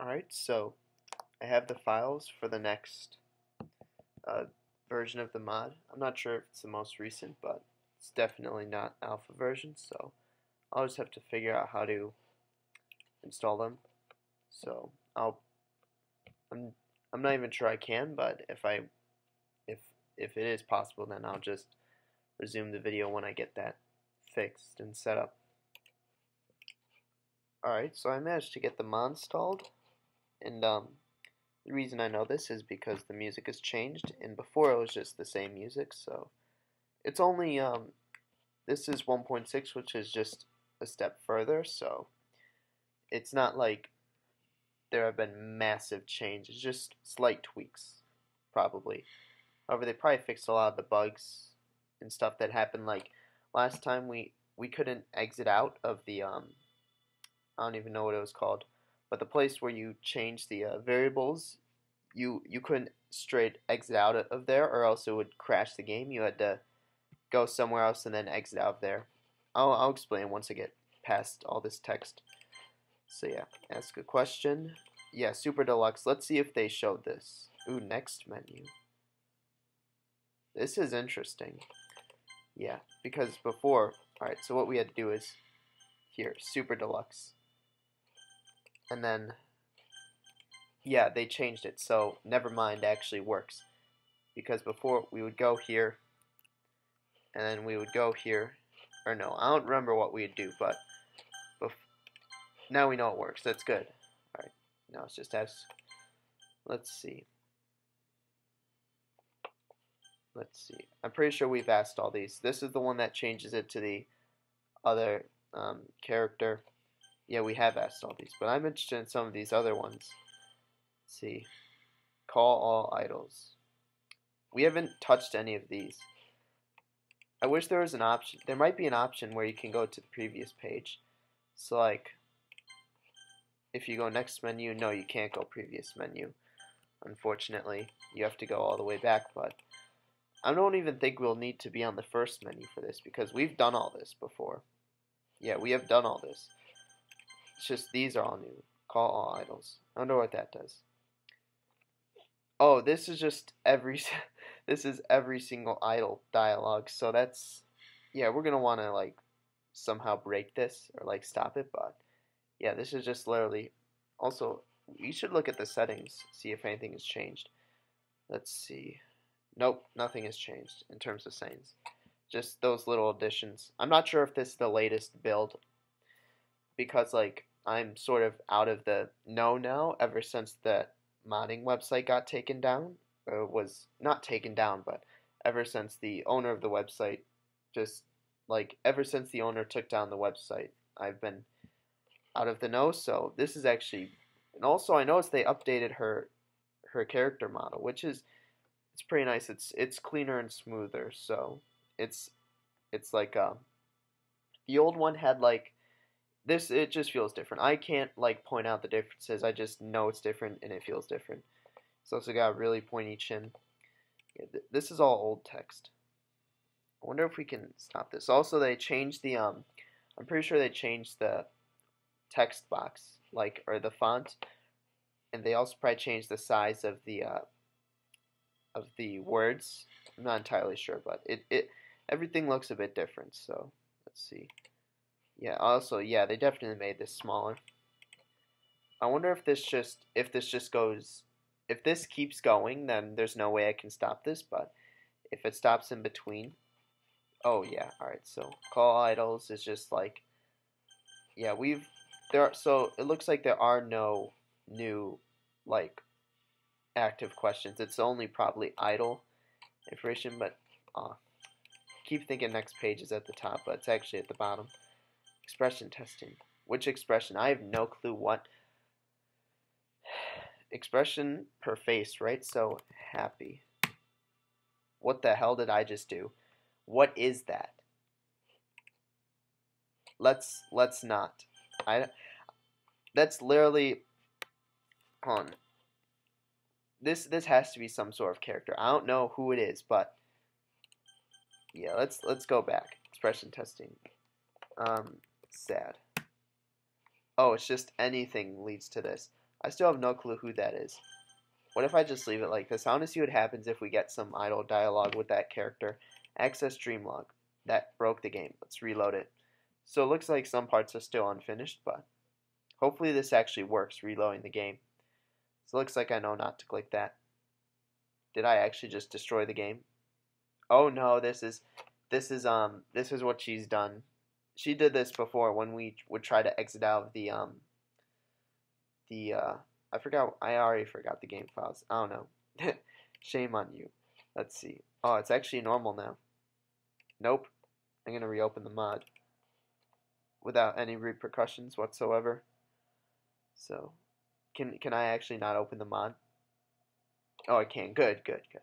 Alright, so I have the files for the next uh, version of the mod. I'm not sure if it's the most recent, but it's definitely not alpha version, so I'll just have to figure out how to install them. So I'll I'm I'm not even sure I can, but if I if if it is possible then I'll just resume the video when I get that fixed and set up. Alright, so I managed to get the mod installed and um the reason I know this is because the music has changed and before it was just the same music so it's only um this is 1.6 which is just a step further so it's not like there have been massive changes, just slight tweaks, probably. However, they probably fixed a lot of the bugs and stuff that happened. Like last time, we we couldn't exit out of the um, I don't even know what it was called, but the place where you change the uh, variables, you you couldn't straight exit out of there, or else it would crash the game. You had to go somewhere else and then exit out of there. I'll I'll explain once I get past all this text. So yeah, ask a question. Yeah, Super Deluxe. Let's see if they showed this. Ooh, next menu. This is interesting. Yeah, because before, alright, so what we had to do is, here, Super Deluxe. And then, yeah, they changed it, so Nevermind actually works. Because before, we would go here, and then we would go here, or no, I don't remember what we'd do, but now we know it works. That's good. Alright, now it's just ask. Let's see. Let's see. I'm pretty sure we've asked all these. This is the one that changes it to the other um, character. Yeah, we have asked all these, but I'm interested in some of these other ones. Let's see. Call all idles. We haven't touched any of these. I wish there was an option. There might be an option where you can go to the previous page. So like, if you go next menu, no, you can't go previous menu. Unfortunately, you have to go all the way back, but I don't even think we'll need to be on the first menu for this because we've done all this before. Yeah, we have done all this. It's just these are all new. Call all idles. I wonder what that does. Oh, this is just every this is every single idle dialogue. So that's yeah, we're going to want to like somehow break this or like stop it, but yeah, this is just literally, also, we should look at the settings, see if anything has changed. Let's see. Nope, nothing has changed in terms of settings. Just those little additions. I'm not sure if this is the latest build, because, like, I'm sort of out of the know now ever since the modding website got taken down, or was not taken down, but ever since the owner of the website just, like, ever since the owner took down the website, I've been out of the know. So this is actually, and also I noticed they updated her her character model, which is it's pretty nice. It's it's cleaner and smoother. So it's it's like um, the old one had like this. It just feels different. I can't like point out the differences. I just know it's different and it feels different. It's also got a really pointy chin. This is all old text. I wonder if we can stop this. Also, they changed the um. I'm pretty sure they changed the text box, like or the font, and they also probably changed the size of the uh, of the words. I'm not entirely sure, but it it everything looks a bit different. So let's see. Yeah. Also, yeah, they definitely made this smaller. I wonder if this just if this just goes if this keeps going, then there's no way I can stop this. But if it stops in between, oh yeah, all right. So call idles is just like yeah, we've there are, so it looks like there are no new like active questions. It's only probably idle information, but uh, keep thinking next page is at the top, but it's actually at the bottom. Expression testing. Which expression? I have no clue what. Expression per face, right? So happy. What the hell did I just do? What is that? Let's let's not. I that's literally on. This this has to be some sort of character. I don't know who it is, but yeah, let's let's go back. Expression testing. Um, sad. Oh, it's just anything leads to this. I still have no clue who that is. What if I just leave it like this? I want to see what happens if we get some idle dialogue with that character. Access dream log. That broke the game. Let's reload it. So it looks like some parts are still unfinished, but hopefully this actually works, reloading the game. So it looks like I know not to click that. Did I actually just destroy the game? Oh no, this is this is um this is what she's done. She did this before when we would try to exit out of the um the uh I forgot I already forgot the game files. I don't know. Shame on you. Let's see. Oh, it's actually normal now. Nope. I'm gonna reopen the mod without any repercussions whatsoever. So, can can I actually not open the mod? Oh, I can. Good, good, good.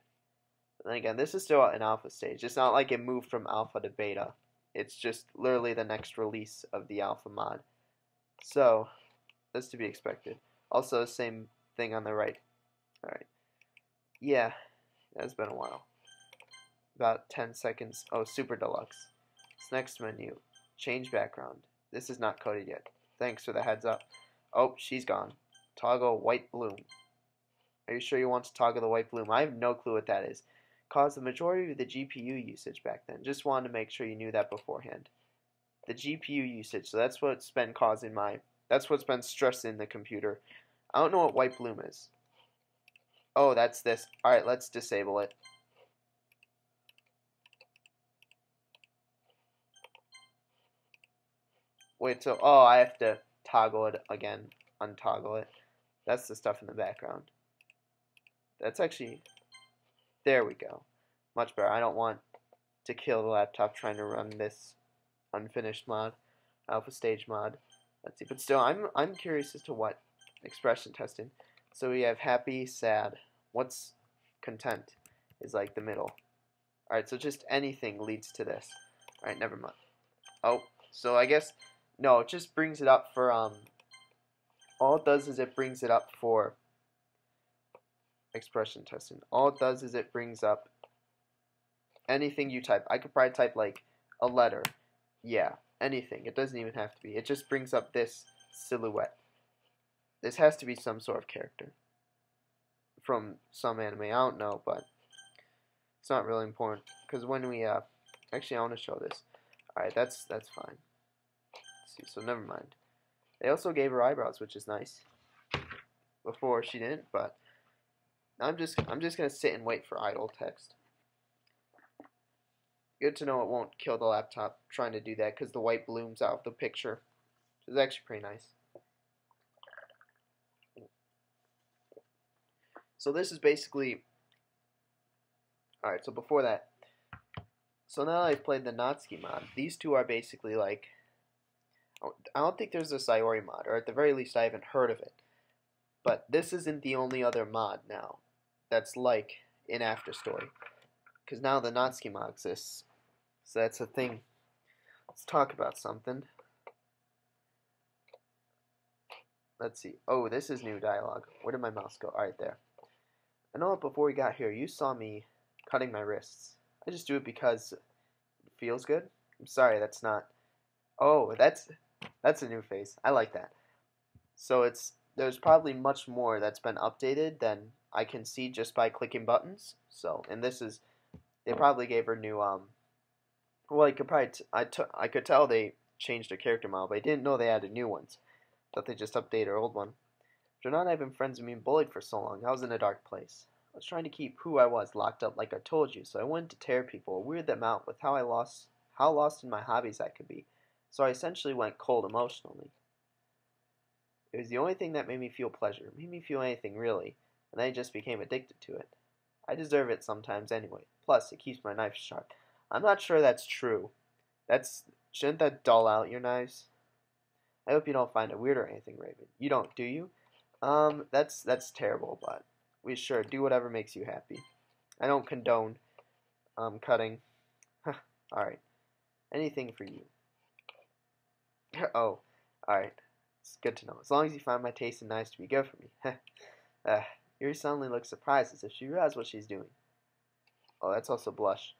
And again, this is still an alpha stage. It's not like it moved from alpha to beta. It's just literally the next release of the alpha mod. So, that's to be expected. Also, same thing on the right. Alright. Yeah, it's been a while. About 10 seconds. Oh, Super Deluxe. This next menu. Change background. This is not coded yet. Thanks for the heads up. Oh, she's gone. Toggle white bloom. Are you sure you want to toggle the white bloom? I have no clue what that is. Caused the majority of the GPU usage back then. Just wanted to make sure you knew that beforehand. The GPU usage. So that's what's been causing my that's what's been stressing the computer. I don't know what white bloom is. Oh, that's this. Alright, let's disable it. Wait till, oh, I have to toggle it again, untoggle it. That's the stuff in the background. That's actually, there we go. Much better. I don't want to kill the laptop trying to run this unfinished mod, alpha stage mod. Let's see. But still, I'm I'm curious as to what expression testing. So we have happy, sad. What's content? Is like the middle. Alright, so just anything leads to this. Alright, never mind. Oh, so I guess no, it just brings it up for um all it does is it brings it up for expression testing. All it does is it brings up anything you type. I could probably type like a letter. Yeah, anything. It doesn't even have to be. It just brings up this silhouette. This has to be some sort of character from some anime. I don't know, but it's not really important because when we uh, actually I want to show this. All right, that's that's fine. See, so never mind. They also gave her eyebrows, which is nice. Before she didn't, but I'm just I'm just gonna sit and wait for idle text. Good to know it won't kill the laptop trying to do that because the white blooms out of the picture. It's actually pretty nice. So this is basically... Alright, so before that... So now I've played the Natsuki mod, these two are basically like... Oh, I don't think there's a Sayori mod, or at the very least I haven't heard of it. But this isn't the only other mod now that's like in After Story. Because now the Natsuki mod exists. So that's a thing. Let's talk about something. Let's see. Oh, this is new dialogue. Where did my mouse go? Alright, there. I know before we got here, you saw me cutting my wrists. I just do it because it feels good. I'm sorry, that's not... Oh, that's that's a new face. I like that. So it's there's probably much more that's been updated than I can see just by clicking buttons. So, and this is they probably gave her new um well, I could probably t- I, t- I could tell they changed her character model, but I didn't know they added new ones. Thought they just updated her old one. After not having friends and being bullied for so long, I was in a dark place. I was trying to keep who I was locked up like I told you, so I wanted to tear people, weird them out with how I lost how lost in my hobbies I could be. So I essentially went cold emotionally. It was the only thing that made me feel pleasure, made me feel anything really, and I just became addicted to it. I deserve it sometimes anyway. Plus, it keeps my knife sharp. I'm not sure that's true. That's shouldn't that dull out your knives? I hope you don't find it weird or anything, Raven. You don't, do you? Um, that's that's terrible, but we sure do whatever makes you happy. I don't condone um cutting. All right, anything for you. oh, all right. It's good to know. As long as you find my taste in knives to be good for me. uh, Yuri suddenly looks surprised as if she realized what she's doing. Oh, that's also blush.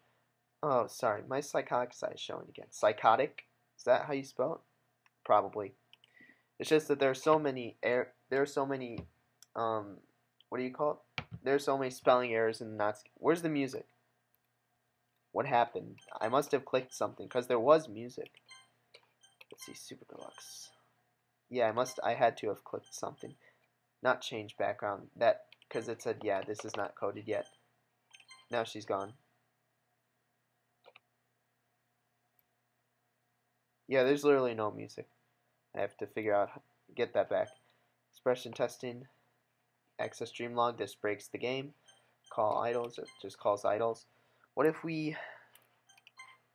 Oh, sorry, my psychotic side is showing again. Psychotic? Is that how you spell it? Probably. It's just that there are so many air there are so many, um, what do you call it? There are so many spelling errors and not. Where's the music? What happened? I must have clicked something because there was music. Let's see, Super Deluxe. Yeah, I must. I had to have clicked something. Not change background. That because it said yeah, this is not coded yet. Now she's gone. Yeah, there's literally no music. I have to figure out get that back. Expression testing, access stream log. This breaks the game. Call idles. It just calls idles. What if we?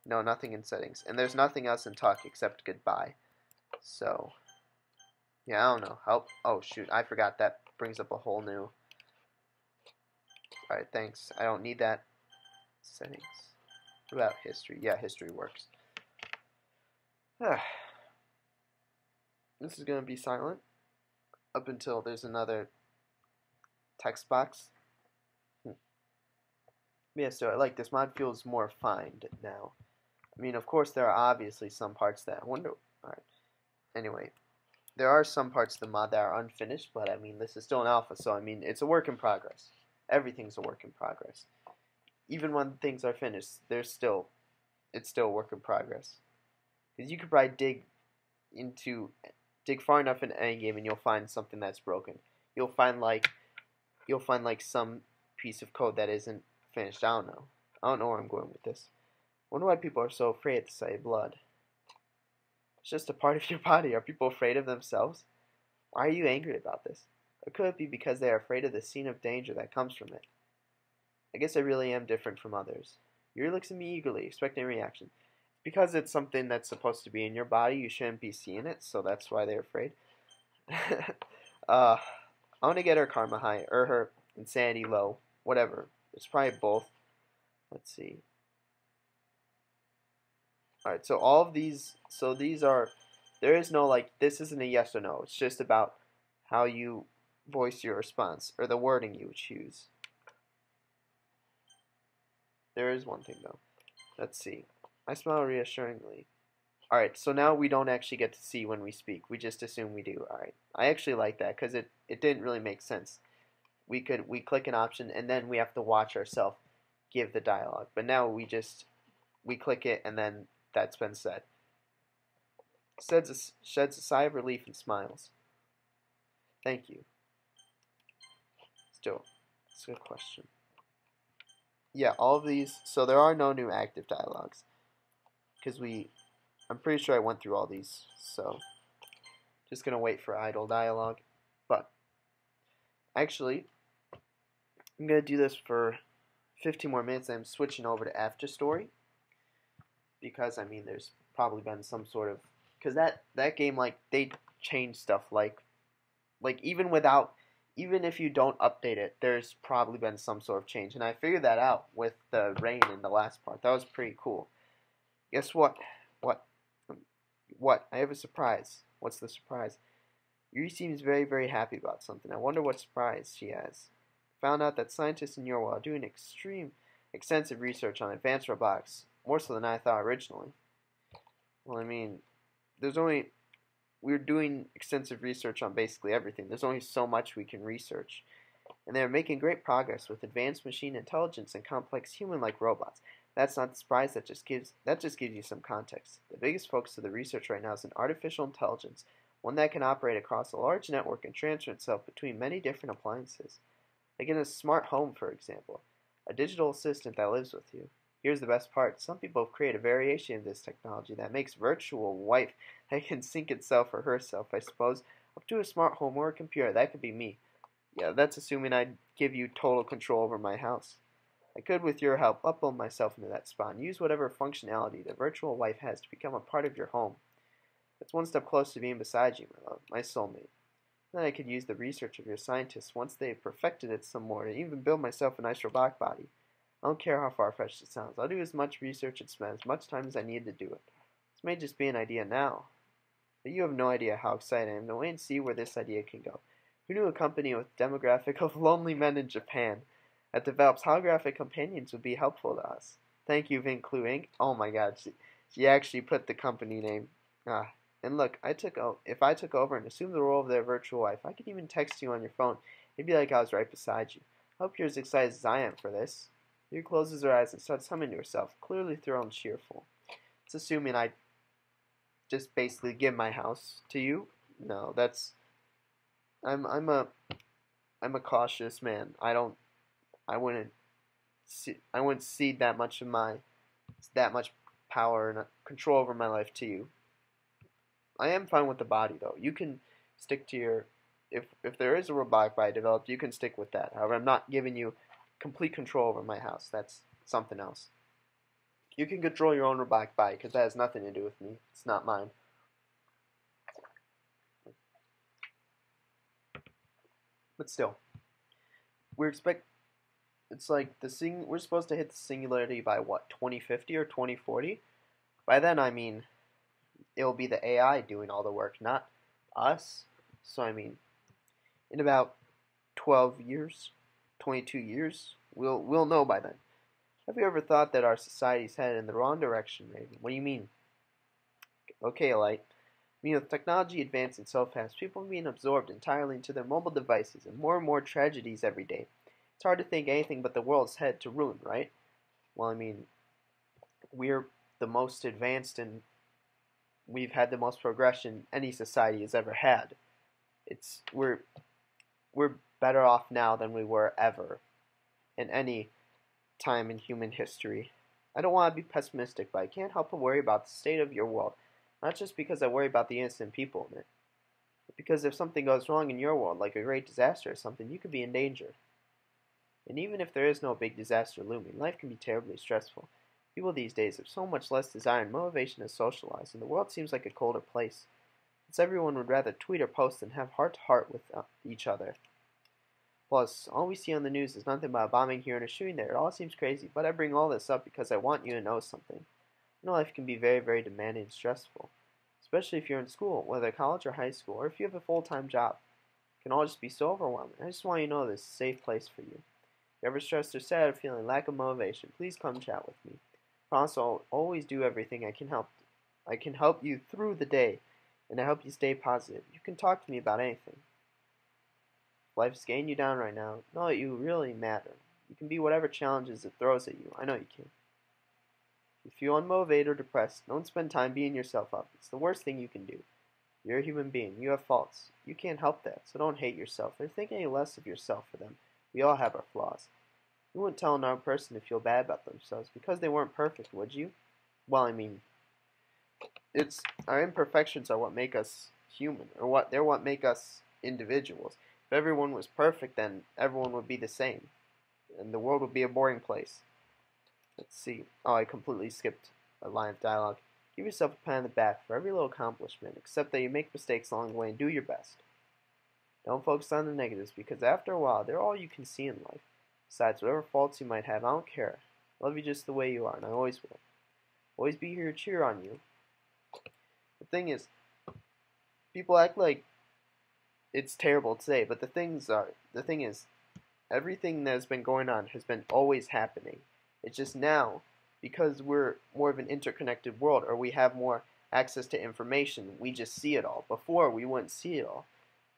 No, nothing in settings, and there's nothing else in talk except goodbye. So, yeah, I don't know. Help. Oh shoot, I forgot that brings up a whole new. All right, thanks. I don't need that. Settings. What about history? Yeah, history works. this is going to be silent up until there's another text box. Hmm. Yeah, so I like this mod feels more refined now. I mean, of course, there are obviously some parts that I wonder. Alright. Anyway, there are some parts of the mod that are unfinished, but I mean, this is still an alpha, so I mean, it's a work in progress. Everything's a work in progress. Even when things are finished, there's still, it's still a work in progress. Because you could probably dig into, dig far enough in any game and you'll find something that's broken. You'll find like, you'll find like some piece of code that isn't finished. I don't know. I don't know where I'm going with this. I wonder why people are so afraid to say blood. It's just a part of your body. Are people afraid of themselves? Why are you angry about this? Or could it be because they are afraid of the scene of danger that comes from it? I guess I really am different from others. Yuri looks at me eagerly, expecting a reaction because it's something that's supposed to be in your body, you shouldn't be seeing it, so that's why they're afraid. uh, I want to get her karma high, or her insanity low, whatever. It's probably both. Let's see. Alright, so all of these, so these are, there is no like, this isn't a yes or no. It's just about how you voice your response, or the wording you choose. There is one thing though. Let's see. I smile reassuringly. Alright, so now we don't actually get to see when we speak. We just assume we do. Alright. I actually like that because it, it didn't really make sense. We could we click an option and then we have to watch ourselves give the dialogue. But now we just we click it and then that's been said. Sheds a, sheds a sigh of relief and smiles. Thank you. Still, it's a good question. Yeah, all of these. So there are no new active dialogues because we, I'm pretty sure I went through all these, so just gonna wait for idle dialogue. But actually, I'm gonna do this for 15 more minutes. I'm switching over to After Story because I mean, there's probably been some sort of because that that game like they change stuff like like even without even if you don't update it, there's probably been some sort of change, and I figured that out with the rain in the last part. That was pretty cool. Guess what? What? What? I have a surprise. What's the surprise? Yuri seems very, very happy about something. I wonder what surprise she has. Found out that scientists in Yorwa are doing extreme, extensive research on advanced robotics, more so than I thought originally. Well, I mean, there's only we're doing extensive research on basically everything. There's only so much we can research. And they're making great progress with advanced machine intelligence and complex human-like robots. That's not the surprise. That just gives that just gives you some context. The biggest focus of the research right now is in artificial intelligence, one that can operate across a large network and transfer itself between many different appliances, like in a smart home, for example, a digital assistant that lives with you. Here's the best part: some people have created a variation of this technology that makes virtual wife that can sync itself or herself, I suppose, up to a smart home or a computer. That could be me. Yeah, that's assuming I'd give you total control over my house. I could, with your help, upload myself into that spot and use whatever functionality the virtual wife has to become a part of your home. That's one step closer to being beside you, my love, my soulmate. Then I could use the research of your scientists once they've perfected it some more to even build myself a nice robotic body. I don't care how far-fetched it sounds. I'll do as much research and spend as much time as I need to do it. This may just be an idea now, but you have no idea how excited I am to wait and see where this idea can go. Who knew a company with demographic of lonely men in Japan that develops holographic companions would be helpful to us. Thank you, Vinclu Inc. Oh my god, she, she actually put the company name. Ah, And look, I took o- if I took over and assumed the role of their virtual wife, I could even text you on your phone. It'd be like I was right beside you. I hope you're as excited as I am for this. Yuri closes her eyes and starts humming to herself, clearly and cheerful. It's assuming I just basically give my house to you. No, that's I'm I'm a I'm a cautious man. I don't I wouldn't see, I wouldn't cede that much of my that much power and control over my life to you. I am fine with the body though. You can stick to your if if there is a robotic body developed, you can stick with that. However, I'm not giving you complete control over my house. That's something else. You can control your own robotic body because that has nothing to do with me. It's not mine. But still, we expect it's like the sing we're supposed to hit the singularity by what 2050 or 2040. By then, I mean it'll be the AI doing all the work, not us. So I mean, in about 12 years, 22 years, we'll we'll know by then. Have you ever thought that our society's headed in the wrong direction, Raven? What do you mean? Okay, Light. I mean, with technology advancing so fast, people are being absorbed entirely into their mobile devices, and more and more tragedies every day. It's hard to think anything but the world's head to ruin, right? Well, I mean, we're the most advanced and we've had the most progression any society has ever had. It's we're we're better off now than we were ever in any time in human history. I don't want to be pessimistic, but I can't help but worry about the state of your world. Not just because I worry about the innocent people in it, but because if something goes wrong in your world, like a great disaster or something, you could be in danger. And even if there is no big disaster looming, life can be terribly stressful. People these days have so much less desire and motivation to socialize, and the world seems like a colder place. It's everyone would rather tweet or post than have heart to heart with uh, each other. Plus, all we see on the news is nothing but a bombing here and a shooting there. It all seems crazy, but I bring all this up because I want you to know something. I know life can be very, very demanding and stressful, especially if you're in school, whether college or high school, or if you have a full-time job. It can all just be so overwhelming. I just want you to know this is a safe place for you. If you're ever stressed or sad or feeling lack of motivation, please come chat with me. I promise I'll always do everything I can help. I can help you through the day, and I help you stay positive. You can talk to me about anything. Life's getting you down right now. Know that you really matter. You can be whatever challenges it throws at you. I know you can. If you feel unmotivated or depressed, don't spend time beating yourself up. It's the worst thing you can do. You're a human being. You have faults. You can't help that, so don't hate yourself or think any less of yourself for them. We all have our flaws. You wouldn't tell another person to feel bad about themselves because they weren't perfect, would you? Well, I mean, it's our imperfections are what make us human, or what they're what make us individuals. If everyone was perfect, then everyone would be the same, and the world would be a boring place. Let's see. Oh, I completely skipped a line of dialogue. Give yourself a pat on the back for every little accomplishment, except that you make mistakes along the way and do your best. Don't focus on the negatives, because after a while, they're all you can see in life. Besides, whatever faults you might have, I don't care. I love you just the way you are, and I always will. Always be here to cheer on you. The thing is, people act like it's terrible today, but the things are the thing is everything that's been going on has been always happening. It's just now because we're more of an interconnected world or we have more access to information, we just see it all. Before we wouldn't see it all.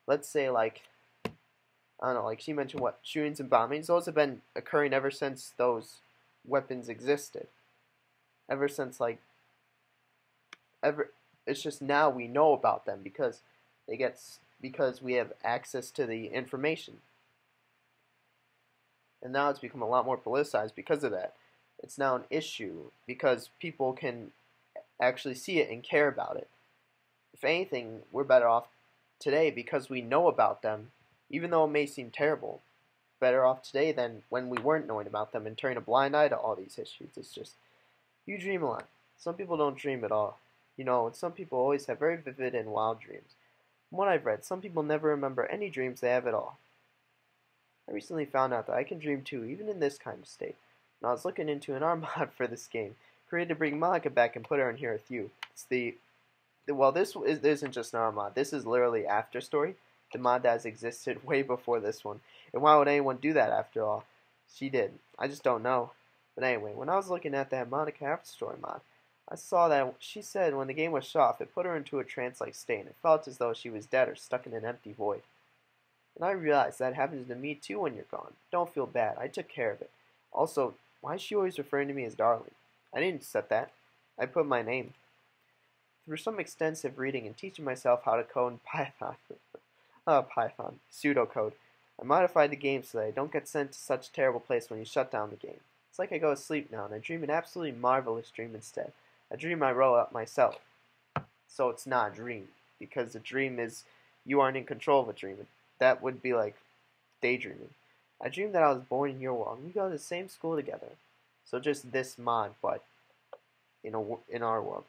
Let's say like I don't know, like she mentioned what, shootings and bombings, those have been occurring ever since those weapons existed. Ever since like ever it's just now we know about them because they get because we have access to the information. And now it's become a lot more politicized because of that. It's now an issue because people can actually see it and care about it. If anything, we're better off today because we know about them, even though it may seem terrible. Better off today than when we weren't knowing about them and turning a blind eye to all these issues. It's just, you dream a lot. Some people don't dream at all. You know, and some people always have very vivid and wild dreams. From what I've read, some people never remember any dreams they have at all. I recently found out that I can dream too, even in this kind of state. And I was looking into an R mod for this game, created to bring Monika back and put her in here with you. It's the, the well, this is, isn't just an R mod. This is literally After Story, the mod that has existed way before this one. And why would anyone do that after all? She did. I just don't know. But anyway, when I was looking at that Monika After Story mod, I saw that she said when the game was shut off, it put her into a trance-like state, and it felt as though she was dead or stuck in an empty void. And I realized that happens to me too when you're gone. Don't feel bad. I took care of it. Also, why is she always referring to me as darling? I didn't set that. I put my name. Through some extensive reading and teaching myself how to code Python, uh, Python, pseudocode, I modified the game so that I don't get sent to such a terrible place when you shut down the game. It's like I go to sleep now and I dream an absolutely marvelous dream instead. A dream I wrote up myself. So it's not a dream, because a dream is you aren't in control of a dream. That would be like daydreaming. I dreamed that I was born in your world. We go to the same school together. So just this mod, but in a, in our world.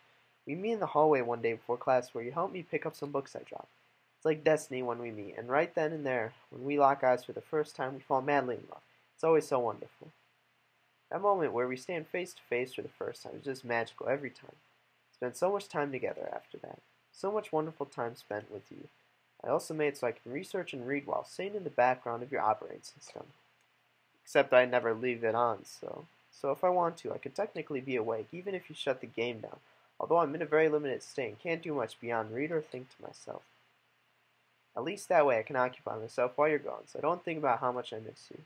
We meet in the hallway one day before class where you help me pick up some books I dropped. It's like destiny when we meet, and right then and there, when we lock eyes for the first time, we fall madly in love. It's always so wonderful. That moment where we stand face to face for the first time is just magical every time. Spent so much time together after that. So much wonderful time spent with you. I also made so I can research and read while sitting in the background of your operating system. Except I never leave it on, so so if I want to, I could technically be awake even if you shut the game down, although I'm in a very limited state and can't do much beyond read or think to myself. At least that way I can occupy myself while you're gone, so I don't think about how much I miss you.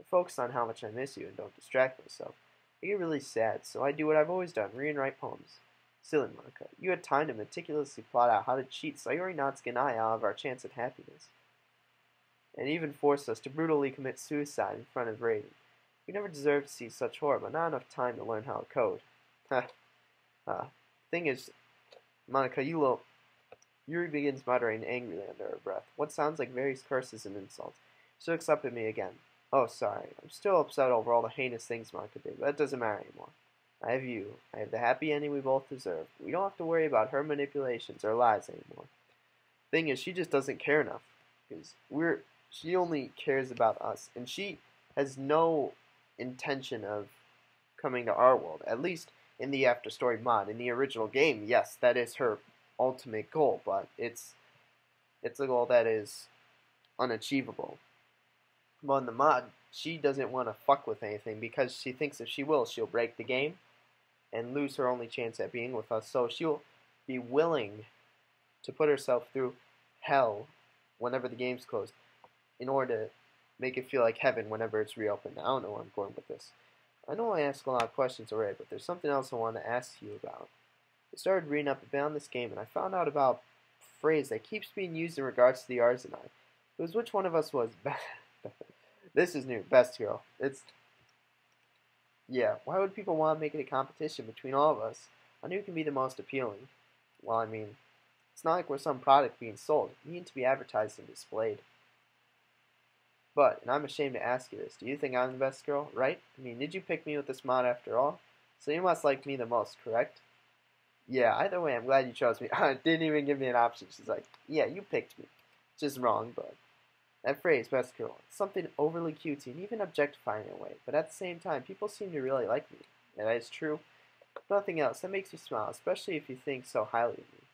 I focus on how much I miss you and don't distract myself. I get really sad, so I do what I've always done, read and write poems. Silly Monika, you had time to meticulously plot out how to cheat Sayori Natsuki and I out of our chance at happiness. And even forced us to brutally commit suicide in front of Raven. We never deserved to see such horror, but not enough time to learn how to code. Ha. uh, thing is, Monika, you little... Yuri begins muttering angrily under her breath. What sounds like various curses and insults. She looks up at me again. Oh, sorry. I'm still upset over all the heinous things Monika did, but that doesn't matter anymore. I have you. I have the happy ending we both deserve. We don't have to worry about her manipulations or lies anymore. Thing is, she just doesn't care enough. Because we're she only cares about us, and she has no intention of coming to our world. At least in the After Story mod. In the original game, yes, that is her ultimate goal, but it's it's a goal that is unachievable. In the mod, she doesn't want to fuck with anything because she thinks if she will, she'll break the game and lose her only chance at being with us. So she'll be willing to put herself through hell whenever the game's closed in order to make it feel like heaven whenever it's reopened. I don't know where I'm going with this. I know I ask a lot of questions already, but there's something else I want to ask you about. I started reading up about this game, and I found out about a phrase that keeps being used in regards to the Arzanai. It was which one of us was this is new, best hero. It's yeah, why would people want to make it a competition between all of us on who can be the most appealing? Well, I mean, it's not like we're some product being sold. We need to be advertised and displayed. But, and I'm ashamed to ask you this, do you think I'm the best girl, right? I mean, did you pick me with this mod after all? So you must like me the most, correct? Yeah, either way, I'm glad you chose me. I didn't even give me an option. She's like, yeah, you picked me. Just wrong, but that phrase, best girl, something overly cutesy and even objectifying in a way, but at the same time, people seem to really like me. And that is true. Nothing else. That makes me smile, especially if you think so highly of me.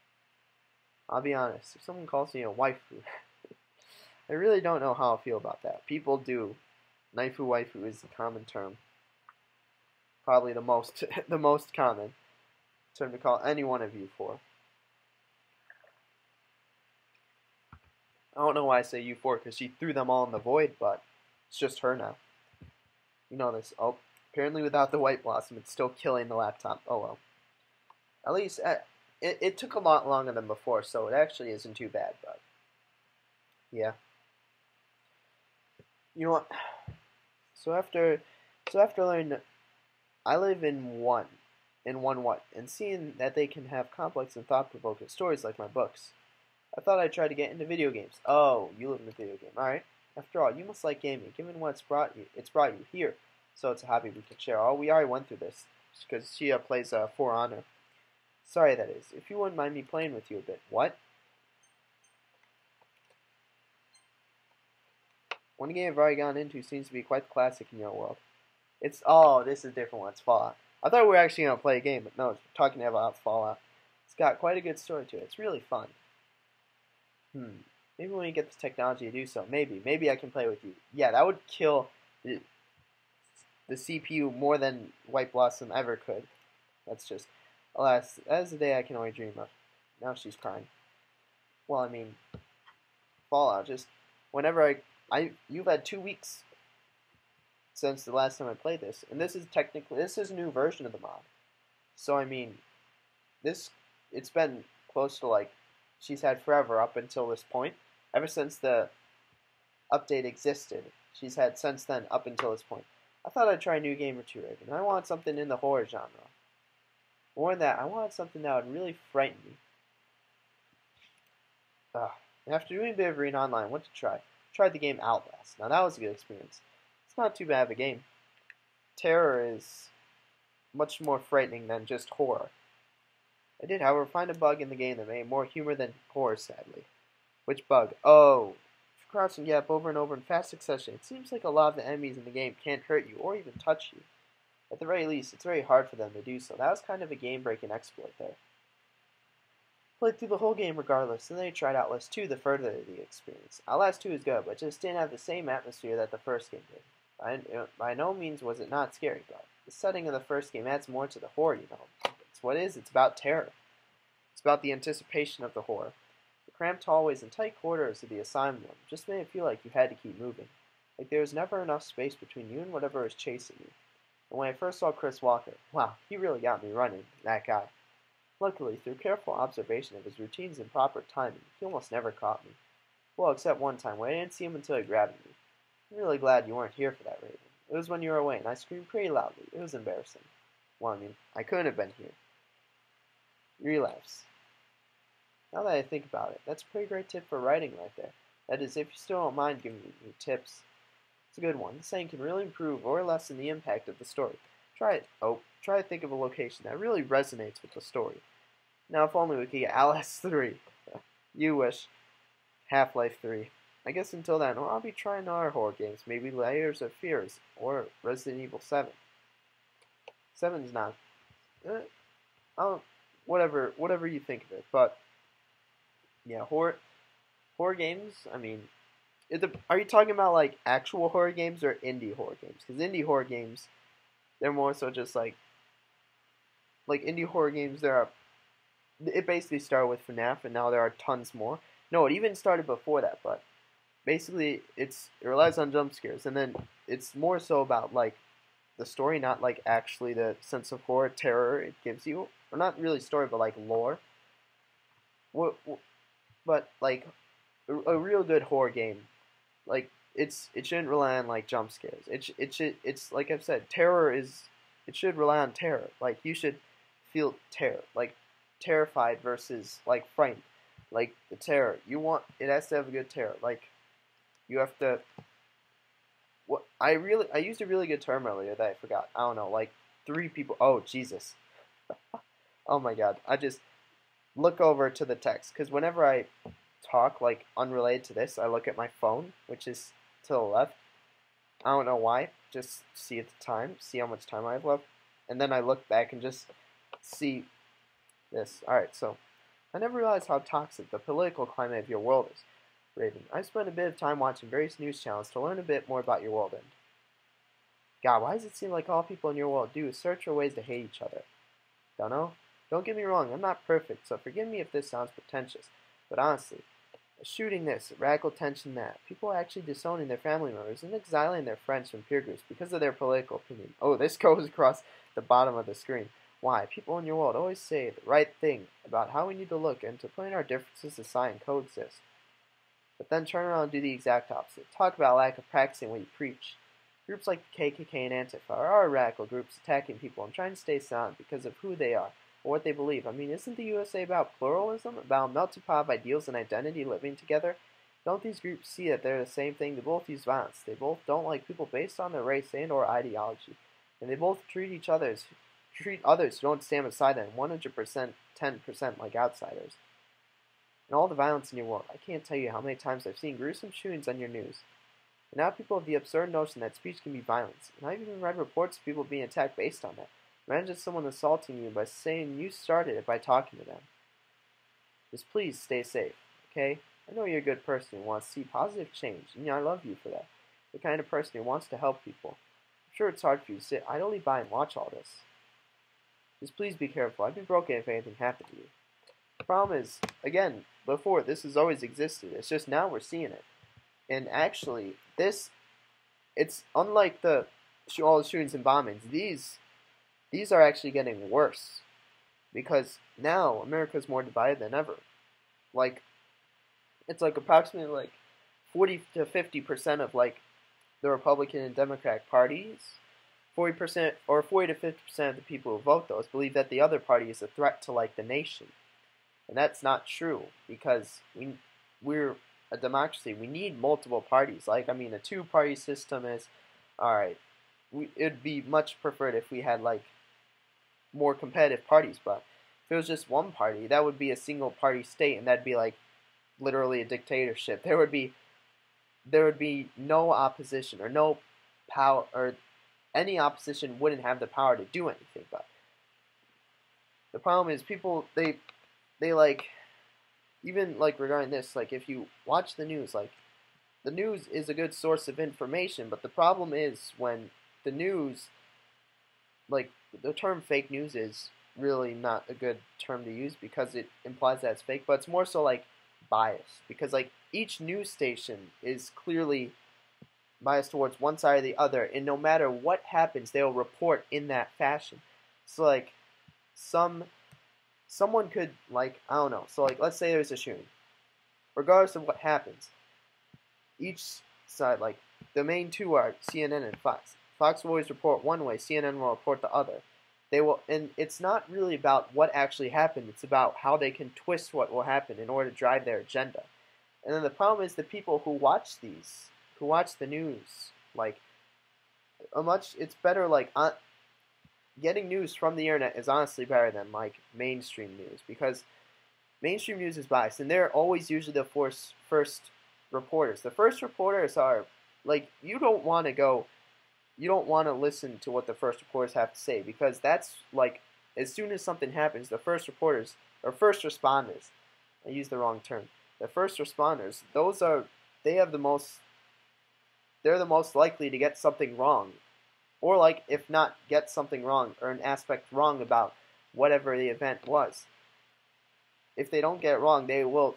I'll be honest, if someone calls me a waifu, I really don't know how I feel about that. People do. Naifu waifu is a common term. Probably the most the most common term to call any one of you for. I don't know why I say you four because she threw them all in the void, but it's just her now. You know this. Oh, apparently without the white blossom, it's still killing the laptop. Oh well. At least it, it took a lot longer than before, so it actually isn't too bad. But yeah. You know what? So after, so after learning, I live in one, in one what, and seeing that they can have complex and thought-provoking stories like my books. I thought I'd try to get into video games. Oh, you live in a video game. Alright. After all, you must like gaming, given what's brought you it's brought you here. So it's a hobby we can share. Oh, we already went through this. Because she uh, plays uh, For Honor. Sorry, that is. If you wouldn't mind me playing with you a bit. What? One game I've already gone into seems to be quite the classic in your world. It's, oh, this is a different one. It's Fallout. I thought we were actually to play a game, but no, it's talking about Fallout. It's got quite a good story to it. It's really fun. Hmm. Maybe when you get this technology to do so, maybe. Maybe I can play with you. Yeah, that would kill the, the CPU more than White Blossom ever could. That's just... Alas, that is the day I can only dream of. Now she's crying. Well, I mean, Fallout. Just whenever I, I, you've had two weeks since the last time I played this, and this is technically this is a new version of the mod. So I mean, this it's been close to like she's had forever up until this point. Ever since the update existed, she's had since then up until this point. I thought I'd try a new game or two, Raven. I want something in the horror genre. More than that, I wanted something that would really frighten me. Ugh. After doing a bit of reading online, what to try? Tried the game Outlast. Now that was a good experience. It's not too bad of a game. Terror is much more frightening than just horror. I did, however, find a bug in the game that made more humor than horror, sadly. Which bug? Oh, crouching gap over and over in fast succession. It seems like a lot of the enemies in the game can't hurt you or even touch you. At the very least, it's very hard for them to do so. That was kind of a game-breaking exploit there. Played through the whole game regardless, and then I tried Outlast 2 to further the experience. Outlast 2 is good, but just didn't have the same atmosphere that the first game did. By, by no means was it not scary, but the setting of the first game adds more to the horror, you know. It's what is, about terror. It's about the anticipation of the horror. The cramped hallways and tight corridors of the asylum room just made it feel like you had to keep moving. Like there was never enough space between you and whatever was chasing you. And when I first saw Chris Walker, wow, he really got me running, that guy. Luckily, through careful observation of his routines and proper timing, he almost never caught me. Well, except one time when I didn't see him until he grabbed me. I'm really glad you weren't here for that, Raven. It was when you were away, and I screamed pretty loudly. It was embarrassing. Well, I mean, I couldn't have been here. Relapse. Now that I think about it, that's a pretty great tip for writing right there. That is, if you still don't mind giving me tips. It's a good one. The saying can really improve or lessen the impact of the story. Try it. Oh, try to think of a location that really resonates with the story. Now, if only we could get Alice 3. you wish. Half-Life 3. I guess until then, I'll be trying other horror games, maybe Layers of Fears or Resident Evil 7. 7's not. Eh, I'll, whatever, whatever you think of it, but yeah, horror horror games. I mean, are you talking about like actual horror games or indie horror games? Because indie horror games, they're more so just like like indie horror games. There are it basically started with FNAF, and now there are tons more. No, it even started before that, but basically it's it relies on jump scares, and then it's more so about like the story, not like actually the sense of horror, terror it gives you, or not really story, but like lore. What, but like a, a real good horror game, like it's it shouldn't rely on like jump scares. It sh- it should it's like I've said, terror is it should rely on terror. Like you should feel terror, like terrified versus like frightened. Like the terror, you want it has to have a good terror. Like you have to. What I really I used a really good term earlier that I forgot. I don't know, like three people. Oh Jesus! oh my God! I just look over to the text because whenever I talk like unrelated to this, I look at my phone, which is to the left. I don't know why. Just see at the time, see how much time I have left, and then I look back and just see this. All right, so I never realized how toxic the political climate of your world is. Raven, I've spent a bit of time watching various news channels to learn a bit more about your world. And God, why does it seem like all people in your world do is search for ways to hate each other? Don't know. Don't get me wrong, I'm not perfect, so forgive me if this sounds pretentious, but honestly, shooting this, radical tension that, people actually disowning their family members and exiling their friends from peer groups because of their political opinion. Oh, this goes across the bottom of the screen. Why? People in your world always say the right thing about how we need to look into putting our differences aside and coexist. But then turn around and do the exact opposite. Talk about lack of practicing what you preach. Groups like the KKK and Antifa are radical groups attacking people and trying to stay silent because of who they are or what they believe. I mean, isn't the USA about pluralism, about melting pot of ideals and identity living together? Don't these groups see that they're the same thing? They both use violence. They both don't like people based on their race and or ideology. And they both treat each other's treat others who don't stand beside them 100% 10% like outsiders. And all the violence in your world. I can't tell you how many times I've seen gruesome shootings on your news. And now people have the absurd notion that speech can be violence. And I've even read reports of people being attacked based on that. Imagine someone assaulting you by saying you started it by talking to them. Just please stay safe, okay? I know you're a good person who wants to see positive change, and I love you for that. The kind of person who wants to help people. I'm sure it's hard for you to sit idly by and watch all this. Just please be careful. I'd be broken if anything happened to you. The problem is, again, before, this has always existed. It's just now we're seeing it. And actually, this, it's unlike the all the shootings and bombings. These, these are actually getting worse. Because now America's more divided than ever. Like, it's like approximately like 40 to 50 percent of like the Republican and Democratic parties 40% or 40 to 50% of the people who vote those believe that the other party is a threat to like the nation. And that's not true because we we're a democracy. We need multiple parties. Like I mean a two-party system is all right. We, it'd be much preferred if we had like more competitive parties, but if it was just one party, that would be a single party state and that'd be like literally a dictatorship. There would be there would be no opposition or no power or any opposition wouldn't have the power to do anything. But the problem is people they they like even like regarding this like if you watch the news like the news is a good source of information but the problem is when the news like the term fake news is really not a good term to use because it implies that it's fake but it's more so like biased because like each news station is clearly biased towards one side or the other, and no matter what happens, they'll report in that fashion. So like some someone could like I don't know. So like let's say there's a shooting. Regardless of what happens, each side like the main two are CNN and Fox. Fox will always report one way, CNN will report the other. They will and it's not really about what actually happened, it's about how they can twist what will happen in order to drive their agenda. And then the problem is the people who watch these who watch the news. Like, a much it's better like uh, getting news from the internet is honestly better than like mainstream news because mainstream news is biased and they're always usually the first first reporters. The first reporters are like you don't want to go you don't want to listen to what the first reporters have to say because that's like as soon as something happens, the first reporters or first responders, I use the wrong term. The first responders, those are they have the most they're the most likely to get something wrong. Or, like, if not get something wrong or an aspect wrong about whatever the event was. If they don't get it wrong, they will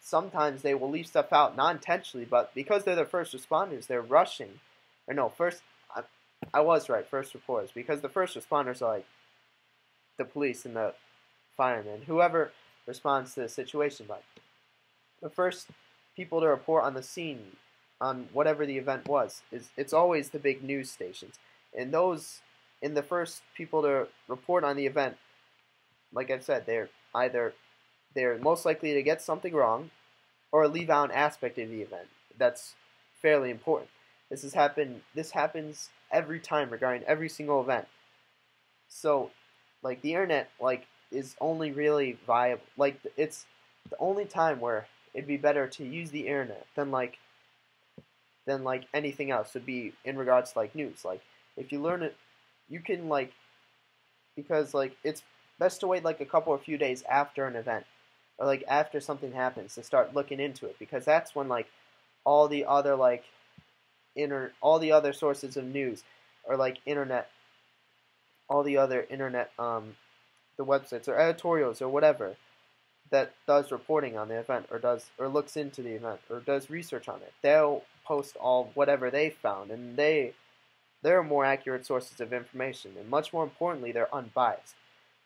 sometimes they will leave stuff out non intentionally, but because they're the first responders, they're rushing. Or, no, first, I, was right, first reporters, because the first responders are like the police and the firemen, whoever responds to the situation. But the first people to report on the scene on whatever the event was. Is it's always the big news stations, and those in the first people to report on the event, like I've said, they're either they're most likely to get something wrong, or leave out an aspect of the event that's fairly important. This has happened. This happens every time regarding every single event. So, like the internet, like is only really viable. Like it's the only time where it'd be better to use the internet than like than like anything else would be in regards to like news. Like if you learn it, you can like because like it's best to wait like a couple or few days after an event or like after something happens to start looking into it because that's when like all the other like inter all the other sources of news or like internet all the other internet um the websites or editorials or whatever that does reporting on the event or does or looks into the event or does research on it they'll post all whatever they found, and they they're more accurate sources of information, and much more importantly, they're unbiased.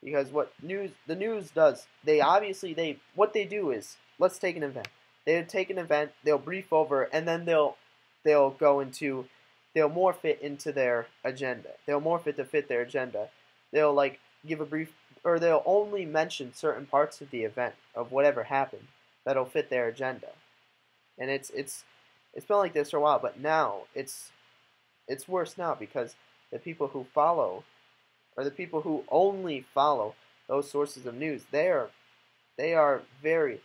Because what news the news does, they obviously they what they do is let's take an event. They'll take an event, they'll brief over, and then they'll they'll go into they'll morph it into their agenda. They'll morph it to fit their agenda. They'll like give a brief or they'll only mention certain parts of the event of whatever happened that'll fit their agenda. And it's it's it's been like this for a while, but now it's it's worse now because the people who follow or the people who only follow those sources of news, they are they are very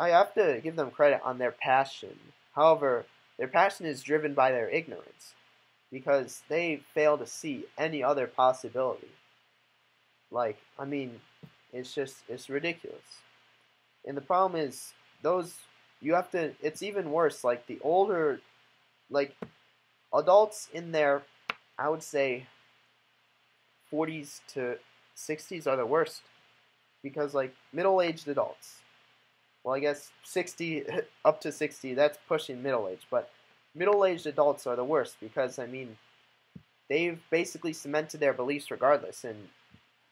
I have to give them credit on their passion. However, their passion is driven by their ignorance because they fail to see any other possibility. Like, I mean, it's just it's ridiculous. And the problem is those you have to it's even worse like the older like adults in their i would say 40s to 60s are the worst because like middle-aged adults. Well, I guess 60 up to 60, that's pushing middle age, but middle-aged adults are the worst because I mean they've basically cemented their beliefs regardless and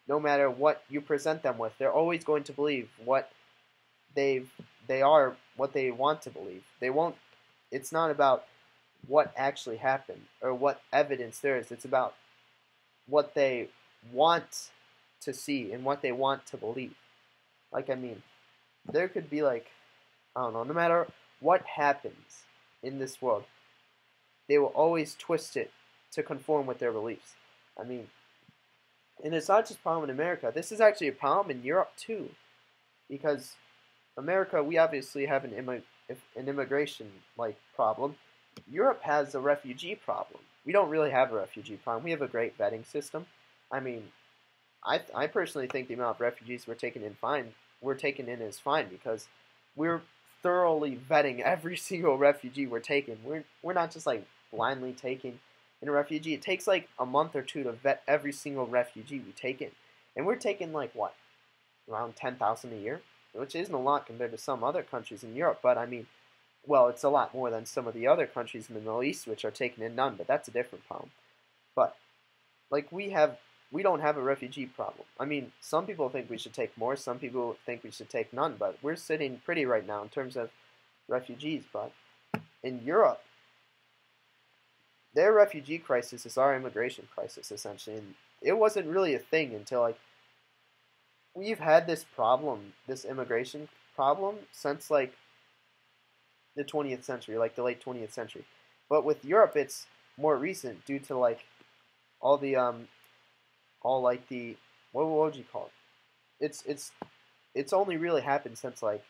no matter what you present them with, they're always going to believe what they've they are what they want to believe. They won't it's not about what actually happened or what evidence there is. It's about what they want to see and what they want to believe. Like, I mean, there could be like, I don't know, no matter what happens in this world, they will always twist it to conform with their beliefs. I mean, and it's not just a problem in America. This is actually a problem in Europe too, because America, we obviously have an, immi- an immigration like problem. Europe has a refugee problem. We don't really have a refugee problem. We have a great vetting system. I mean, I I personally think the amount of refugees we're taking in fine we're taking in is fine because we're thoroughly vetting every single refugee we're taking. We're we're not just like blindly taking in a refugee. It takes like a month or two to vet every single refugee we take in, and we're taking like what around ten thousand a year which isn't a lot compared to some other countries in Europe. But I mean, well, it's a lot more than some of the other countries in the Middle East, which are taking in none. But that's a different problem. But like we have, we don't have a refugee problem. I mean, some people think we should take more. Some people think we should take none. But we're sitting pretty right now in terms of refugees. But in Europe, their refugee crisis is our immigration crisis essentially, and it wasn't really a thing until like we've had this problem, this immigration problem, since like the 20th century, like the late 20th century. But with Europe, it's more recent due to like all the um, all like the what, what would you call it? It's it's it's only really happened since like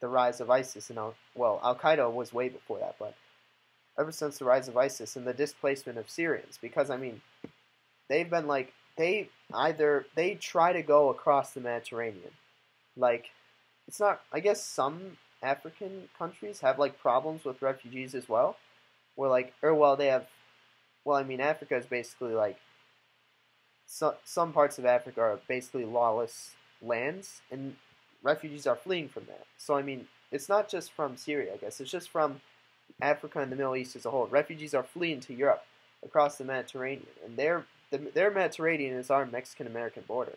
the rise of ISIS and Al, well Al Qaeda was way before that, but ever since the rise of ISIS and the displacement of Syrians, because I mean they've been like they either they try to go across the Mediterranean. Like it's not I guess some African countries have like problems with refugees as well. Where like or well they have well I mean Africa is basically like so, some parts of Africa are basically lawless lands and refugees are fleeing from that. So I mean it's not just from Syria, I guess. It's just from Africa and the Middle East as a whole. Refugees are fleeing to Europe across the Mediterranean, and they're the, their Mediterranean is our Mexican American border.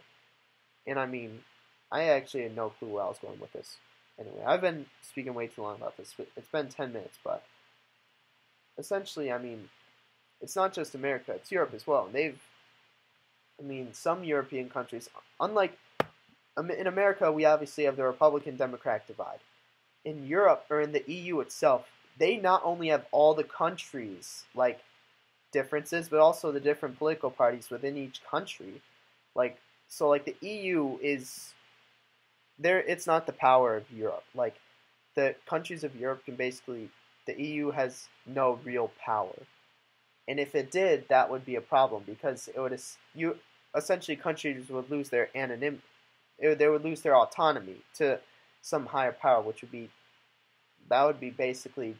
And I mean, I actually had no clue where I was going with this. Anyway, I've been speaking way too long about this. It's been 10 minutes, but essentially, I mean, it's not just America, it's Europe as well. And they've, I mean, some European countries, unlike um, in America, we obviously have the Republican Democrat divide. In Europe, or in the EU itself, they not only have all the countries, like differences, but also the different political parties within each country. Like so, like the EU is there. It's not the power of Europe. Like the countries of Europe can basically the EU has no real power, and if it did, that would be a problem because it would you essentially countries would lose their anonymity. Eh, they would lose their autonomy to some higher power, which would be that would be basically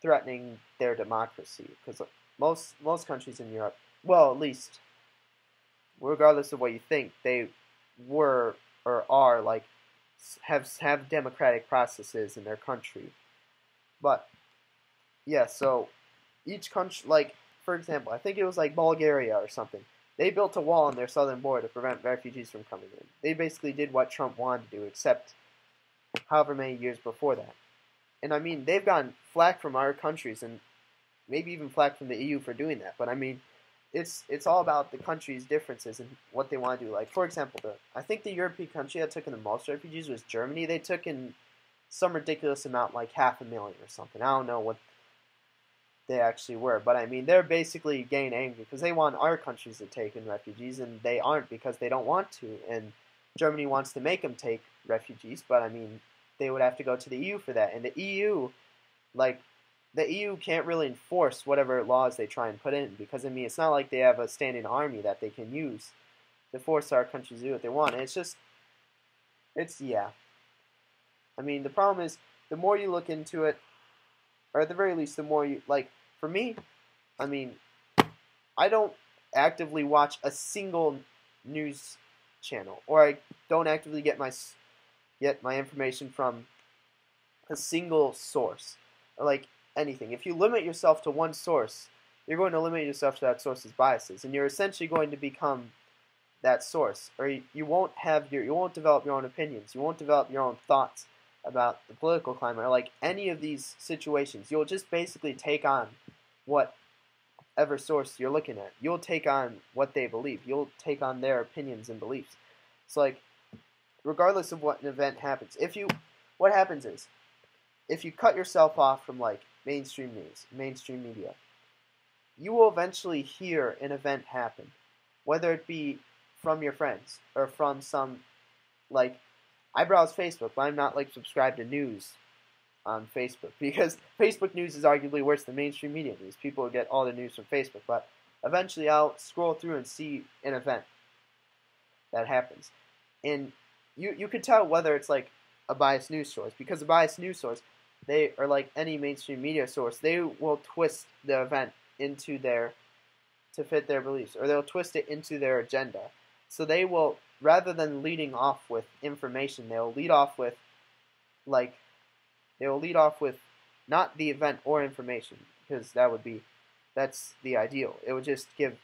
threatening their democracy because uh, most most countries in Europe, well, at least, regardless of what you think, they were or are like have have democratic processes in their country. But yeah, so each country, like for example, I think it was like Bulgaria or something. They built a wall on their southern border to prevent refugees from coming in. They basically did what Trump wanted to do, except however many years before that. And I mean, they've gotten flack from our countries and maybe even flack from the EU for doing that. But I mean, it's it's all about the country's differences and what they want to do. Like for example, the I think the European country that took in the most refugees was Germany. They took in some ridiculous amount, like half a million or something. I don't know what they actually were, but I mean they're basically getting angry because they want our countries to take in refugees and they aren't because they don't want to. And Germany wants to make them take refugees, but I mean they would have to go to the EU for that. And the EU, like the EU can't really enforce whatever laws they try and put in because I mean it's not like they have a standing army that they can use to force our countries to do what they want. And it's just it's yeah. I mean the problem is the more you look into it, or at the very least the more you like for me, I mean I don't actively watch a single news channel, or I don't actively get my get my information from a single source, like anything. If you limit yourself to one source, you're going to limit yourself to that source's biases, and you're essentially going to become that source, or you, you won't have your you won't develop your own opinions, you won't develop your own thoughts about the political climate, or like any of these situations. You'll just basically take on whatever source you're looking at. You'll take on what they believe. You'll take on their opinions and beliefs. It's like, regardless of what an event happens, if you, what happens is, if you cut yourself off from like mainstream news, mainstream media, you will eventually hear an event happen, whether it be from your friends or from some like I browse Facebook, but I'm not like subscribed to news on Facebook because Facebook news is arguably worse than mainstream media news. People get all their news from Facebook, but eventually I'll scroll through and see an event that happens, and you you could tell whether it's like a biased news source because a biased news source they are like any mainstream media source they will twist the event into their to fit their beliefs or they'll twist it into their agenda so they will rather than leading off with information, they'll lead off with like they will lead off with not the event or information because that would be that's the ideal. It would just give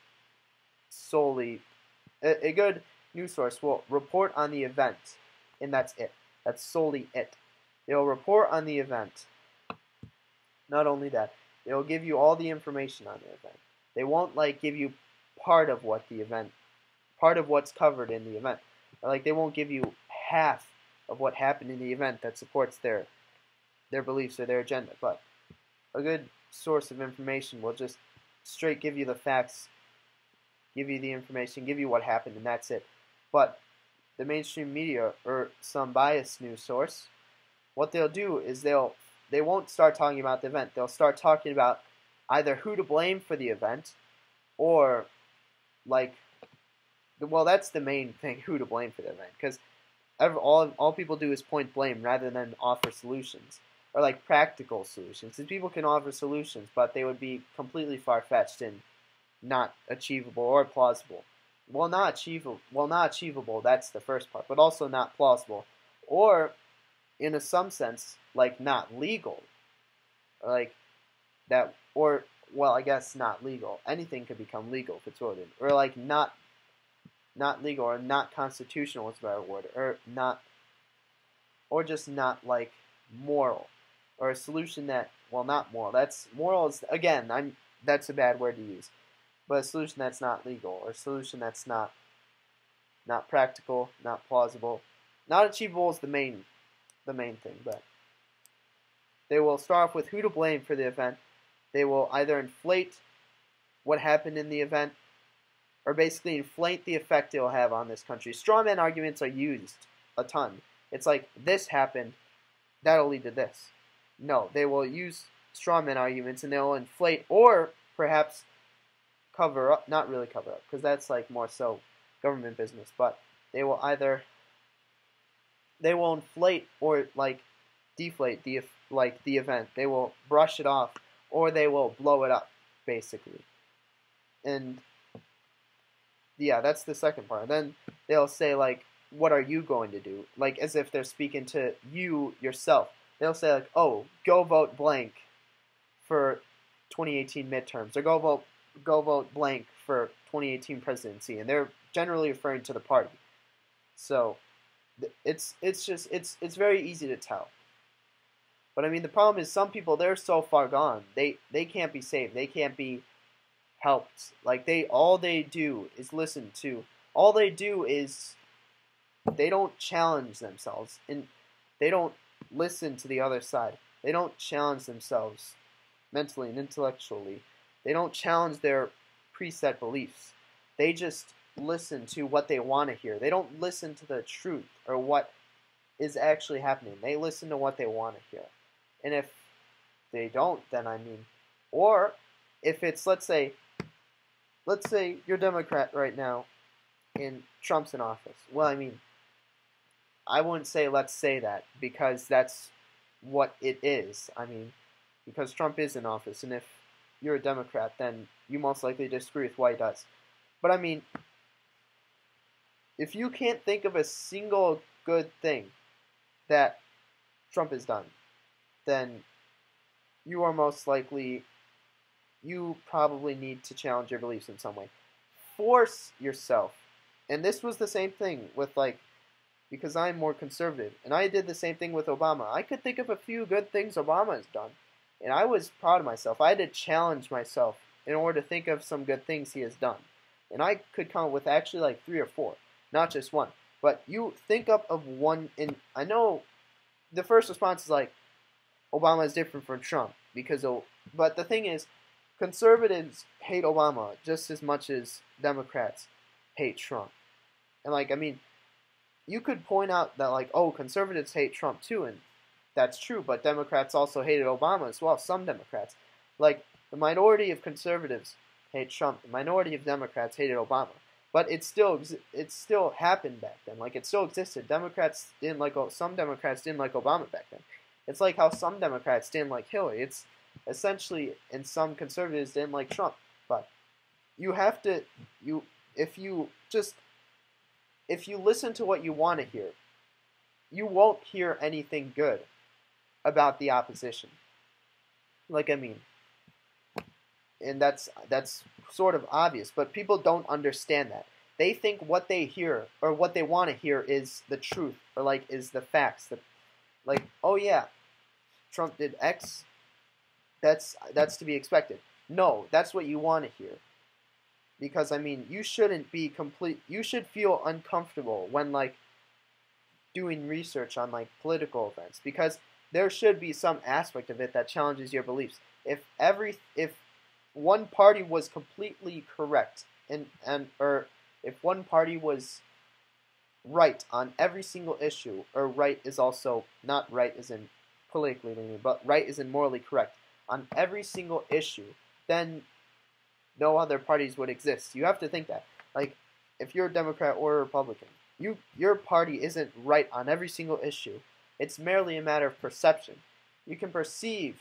solely a, a good news source will report on the event and that's it. That's solely it. They'll report on the event. Not only that, they'll give you all the information on the event. They won't like give you part of what the event part of what's covered in the event. Like they won't give you half of what happened in the event that supports their their beliefs or their agenda. But a good source of information will just straight give you the facts, give you the information, give you what happened, and that's it. But the mainstream media or some biased news source, what they'll do is they'll they won't start talking about the event. They'll start talking about either who to blame for the event or like well, that's the main thing. Who to blame for the event? Because all all people do is point blame rather than offer solutions or like practical solutions. Because people can offer solutions, but they would be completely far fetched and not achievable or plausible. Well, not achievable. Well, not achievable. That's the first part, but also not plausible, or in a some sense, like not legal, like that, or well, I guess not legal. Anything could become legal if it's or like not not legal or not constitutional is a better word, or not, or just not like moral, or a solution that well not moral. That's moral is again I'm that's a bad word to use, but a solution that's not legal or a solution that's not not practical, not plausible, not achievable is the main the main thing, but they will start off with who to blame for the event. They will either inflate what happened in the event or basically inflate the effect it'll have on this country. Strawman arguments are used a ton. It's like this happened, that'll lead to this. No, they will use strawman arguments and they'll inflate or perhaps cover up, not really cover up, because that's like more so government business, but they will either they will inflate or like deflate the like the event. They will brush it off or they will blow it up basically. And yeah, that's the second part. then they'll say like, "What are you going to do?" Like as if they're speaking to you yourself. They'll say like, "Oh, go vote blank for 2018 midterms, or go vote go vote blank for 2018 presidency," and they're generally referring to the party. So it's it's just it's it's very easy to tell. But I mean, the problem is some people they're so far gone they they can't be saved. They can't be helped. Like they all they do is listen to. All they do is they don't challenge themselves and they don't listen to the other side. They don't challenge themselves mentally and intellectually. They don't challenge their preset beliefs. They just listen to what they want to hear. They don't listen to the truth or what is actually happening. They listen to what they want to hear. And if they don't, then I mean, or if it's, let's say, let's say you're Democrat right now and Trump's in office. Well, I mean, I wouldn't say let's say that because that's what it is. I mean, because Trump is in office, and if you're a Democrat, then you most likely disagree with what he does. But I mean, if you can't think of a single good thing that Trump has done, then you are most likely you probably need to challenge your beliefs in some way. Force yourself. And this was the same thing with like because I'm more conservative. And I did the same thing with Obama. I could think of a few good things Obama has done. And I was proud of myself. I had to challenge myself in order to think of some good things he has done. And I could come up with actually like three or four, not just one. But you think up of one, and I know the first response is like, Obama is different from Trump because, but the thing is, conservatives hate Obama just as much as Democrats hate Trump. And like, I mean, you could point out that like, oh, conservatives hate Trump too, and that's true. But Democrats also hated Obama as well. Some Democrats, like the minority of conservatives, hate Trump. The minority of Democrats hated Obama. But it still it still happened back then. Like it still existed. Democrats didn't like some Democrats didn't like Obama back then. It's like how some Democrats didn't like Hillary. It's essentially and some conservatives didn't like Trump. But you have to you if you just if you listen to what you want to hear, you won't hear anything good about the opposition. Like I mean, and that's that's sort of obvious, but people don't understand that. They think what they hear or what they want to hear is the truth or like is the facts. That like, oh yeah, Trump did X. That's that's to be expected. No, that's what you want to hear. Because I mean, you shouldn't be complete. You should feel uncomfortable when like doing research on like political events because there should be some aspect of it that challenges your beliefs. If every if one party was completely correct and and or if one party was right on every single issue, or right is also not right as in politically leaning, but right is in morally correct on every single issue, then no other parties would exist. You have to think that. Like, if you're a Democrat or a Republican, you your party isn't right on every single issue. It's merely a matter of perception. You can perceive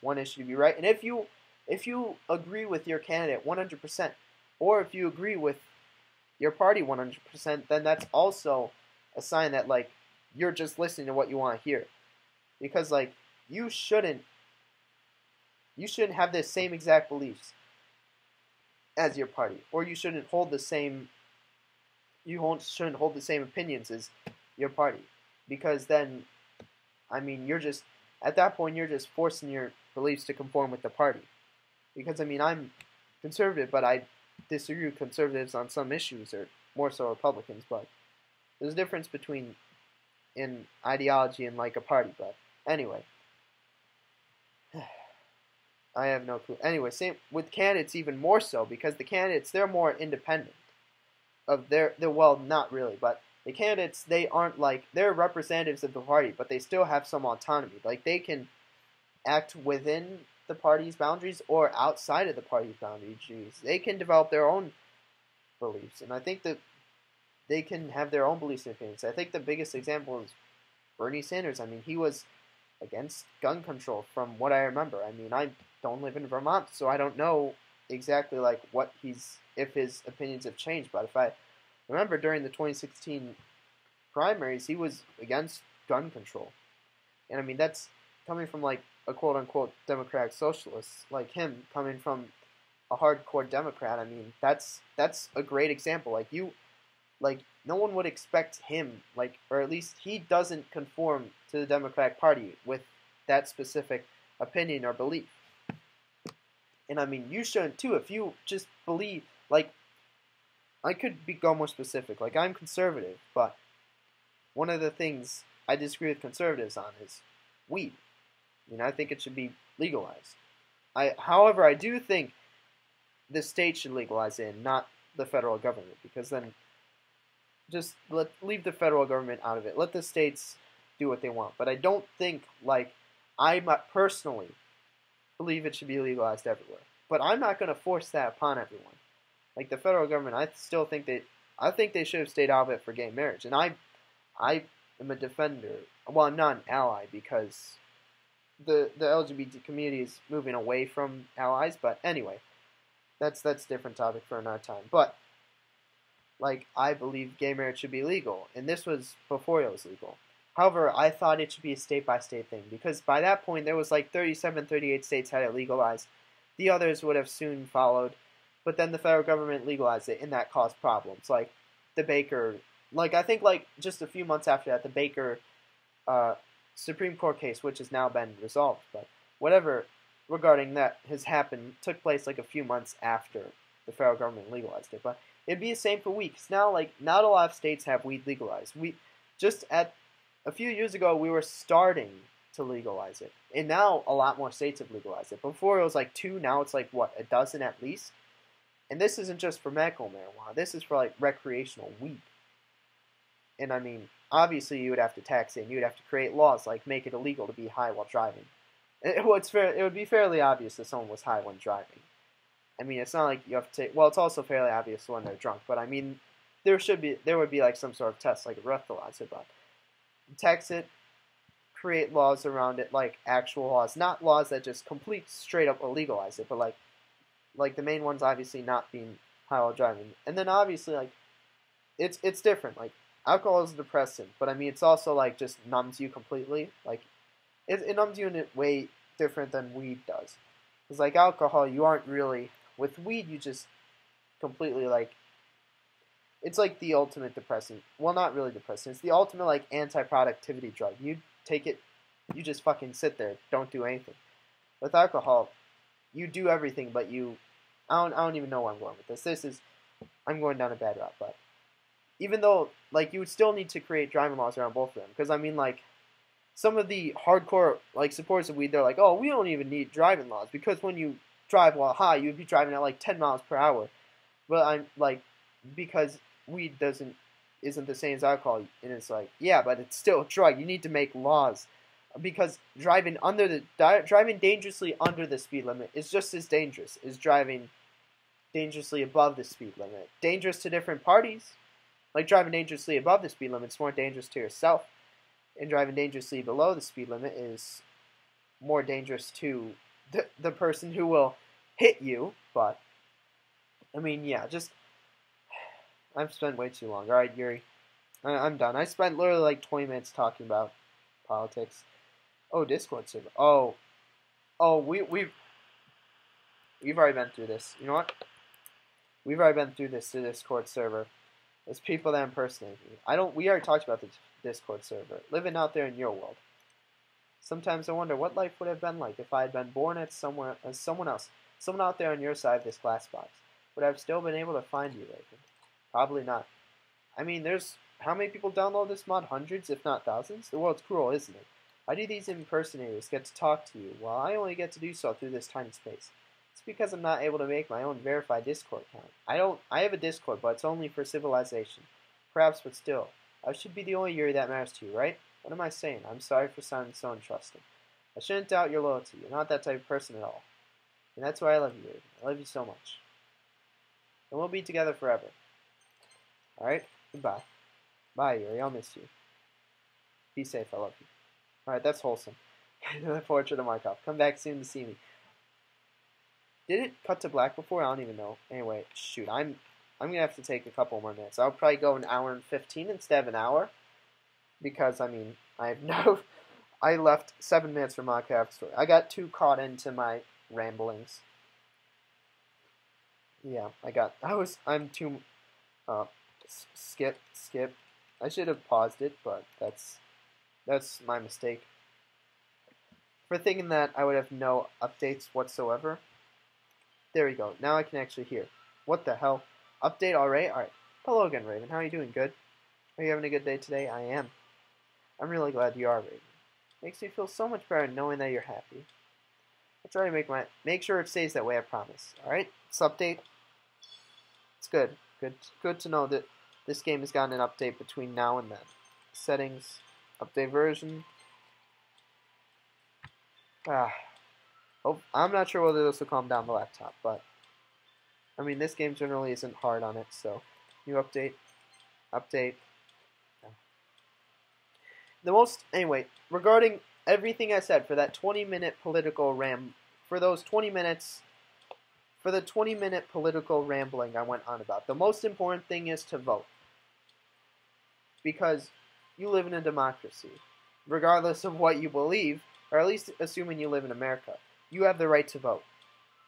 one issue to be right, and if you if you agree with your candidate 100%, or if you agree with your party 100%, then that's also a sign that like you're just listening to what you want to hear. Because like you shouldn't you shouldn't have the same exact beliefs as your party or you shouldn't hold the same you shouldn't hold the same opinions as your party because then I mean you're just at that point you're just forcing your beliefs to conform with the party because I mean I'm conservative, but I disagree with conservatives on some issues, or more so Republicans. But there's a difference between in ideology and like a party. But anyway, I have no clue. Anyway, same with candidates even more so because the candidates they're more independent of their their well not really, but the candidates they aren't like they're representatives of the party, but they still have some autonomy. Like they can act within the party's boundaries or outside of the party's boundaries. They can develop their own beliefs, and I think that they can have their own beliefs and opinions. I think the biggest example is Bernie Sanders. I mean, he was against gun control from what I remember. I mean, I don't live in Vermont, so I don't know exactly like what he's if his opinions have changed. But if I remember during the 2016 primaries, he was against gun control, and I mean that's coming from like a quote unquote democratic socialist like him coming from a hardcore Democrat, I mean that's that's a great example. Like you like no one would expect him like or at least he doesn't conform to the Democratic Party with that specific opinion or belief. And I mean you shouldn't too if you just believe like I could be go more specific. Like I'm conservative, but one of the things I disagree with conservatives on is weed. I mean, I think it should be legalized. I, however, I do think the state should legalize it, not the federal government, because then just let leave the federal government out of it. Let the states do what they want. But I don't think like I personally believe it should be legalized everywhere. But I'm not going to force that upon everyone. Like the federal government, I still think they I think they should have stayed out of it for gay marriage. And I I am a defender. Well, I'm not an ally because the the LGBT community is moving away from allies. But anyway, that's that's a different topic for another time. But like I believe gay marriage should be legal, and this was before it was legal. However, I thought it should be a state by state thing because by that point there was like 37, 38 states had it legalized. The others would have soon followed, but then the federal government legalized it, and that caused problems. Like the Baker, like I think like just a few months after that, the Baker uh, Supreme Court case, which has now been resolved, but whatever regarding that has happened took place like a few months after the federal government legalized it. But it'd be the same for weeks. Now, like not a lot of states have weed legalized. We just at a few years ago we were starting to legalize it, and now a lot more states have legalized it. Before it was like two, now it's like what a dozen at least. And this isn't just for medical marijuana. This is for like recreational weed. And I mean, obviously you would have to tax it. And you would have to create laws like make it illegal to be high while driving. It, well, fair, it would be fairly obvious that someone was high when driving. I mean, it's not like you have to take. Well, it's also fairly obvious when they're drunk. But I mean, there should be there would be like some sort of test, like a breathalyzer. But tax it, create laws around it, like actual laws, not laws that just complete straight up illegalize it, but like like the main ones obviously not being high while driving, and then obviously like it's it's different. Like alcohol is a depressant, but I mean it's also like just numbs you completely. Like it, it numbs you in a way different than weed does. Because like alcohol, you aren't really with weed. You just completely like it's like the ultimate depressant. Well, not really depressant. It's the ultimate like anti-productivity drug. You take it, you just fucking sit there, don't do anything. With alcohol, you do everything, but you I don't I don't even know where I'm going with this. This is I'm going down a bad route, but even though like you would still need to create driving laws around both of them because I mean like some of the hardcore like supporters of weed they're like oh we don't even need driving laws because when you drive while high you'd be driving at like 10 miles per hour but I'm like because weed doesn't isn't the same as alcohol and it's like yeah but it's still a drug you need to make laws because driving under the driving dangerously under the speed limit is just as dangerous as driving dangerously above the speed limit dangerous to different parties like driving dangerously above the speed limit is more dangerous to yourself, and driving dangerously below the speed limit is more dangerous to the, the person who will hit you. But, I mean, yeah, just. I've spent way too long. Alright, Yuri. I, am done. I spent literally like 20 minutes talking about politics. Oh, Discord server. Oh. Oh, we, we've. We've already been through this. You know what? We've already been through this to Discord server. There's people that impersonate me. I don't. We already talked about the Discord server. Living out there in your world. Sometimes I wonder what life would have been like if I had been born as somewhere as someone else, someone out there on your side of this glass box. Would I have still been able to find you, Raven? Probably not. I mean, there's how many people download this mod? Hundreds, if not thousands. The world's cruel, isn't it? Why do these impersonators get to talk to you while I only get to do so through this tiny space? It's because I'm not able to make my own verified Discord account. I don't. I have a Discord, but it's only for civilization. Perhaps, but still, I should be the only Yuri that matters to you, right? What am I saying? I'm sorry for sounding so untrusting. I shouldn't doubt your loyalty. You're not that type of person at all. And that's why I love you, Yuri. I love you so much. And we'll be together forever. Alright? Goodbye. Bye, Yuri. I'll miss you. Be safe. I love you. Alright, that's wholesome. the portrait of Markov. Come back soon to see me. Did it cut to black before? I don't even know. Anyway, shoot, I'm I'm gonna have to take a couple more minutes. I'll probably go an hour and fifteen instead of an hour, because I mean I have no. I left seven minutes for Monika After story. I got too caught into my ramblings. Yeah, I got. I was. I'm too. Uh, skip, skip. I should have paused it, but that's that's my mistake. For thinking that I would have no updates whatsoever. There we go. Now I can actually hear. What the hell? Update already? Alright. Hello again, Raven. How are you doing? Good? Are you having a good day today? I am. I'm really glad you are, Raven. Makes me feel so much better knowing that you're happy. I'll try to make my make sure it stays that way, I promise. Alright? This update. It's good. Good good to know that this game has gotten an update between now and then. Settings, update version. Ah, Oh, I'm not sure whether this will calm down the laptop, but I mean, this game generally isn't hard on it, so new update, update. The most, anyway, regarding everything I said for that 20 minute political ram, for those 20 minutes for the 20 minute political rambling I went on about. The most important thing is to vote. Because you live in a democracy. Regardless of what you believe, or at least assuming you live in America, you have the right to vote.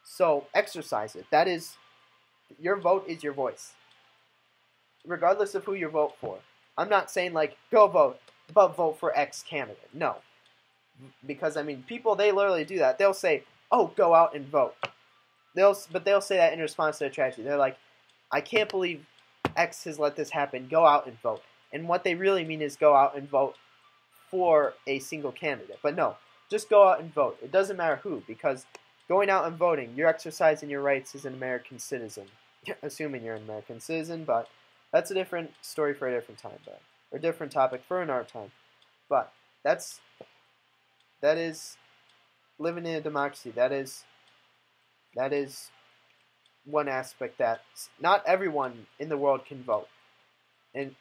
So exercise it. That is, your vote is your voice. Regardless of who you vote for. I'm not saying like, go vote, but vote for X candidate. No. Because, I mean, people, they literally do that. They'll say, oh, go out and vote. They'll, but they'll say that in response to a tragedy. They're like, I can't believe X has let this happen. Go out and vote. And what they really mean is go out and vote for a single candidate. But no, just go out and vote. It doesn't matter who, because going out and voting, you're exercising your rights as an American citizen. Assuming you're an American citizen, but that's a different story for a different time, but or a different topic for another time. But that's that is living in a democracy. That is that is one aspect that not everyone in the world can vote, and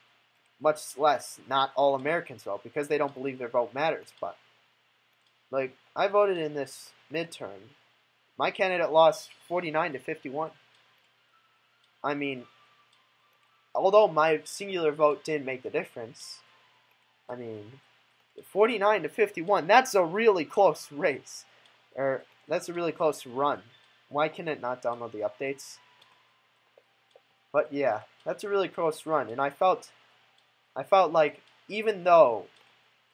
much less not all Americans vote because they don't believe their vote matters. But like I voted in this midterm, my candidate lost 49 to 51. I mean, although my singular vote didn't make the difference, I mean, 49 to 51, that's a really close race. Or that's a really close run. Why can it not download the updates? But yeah, that's a really close run and I felt I felt like even though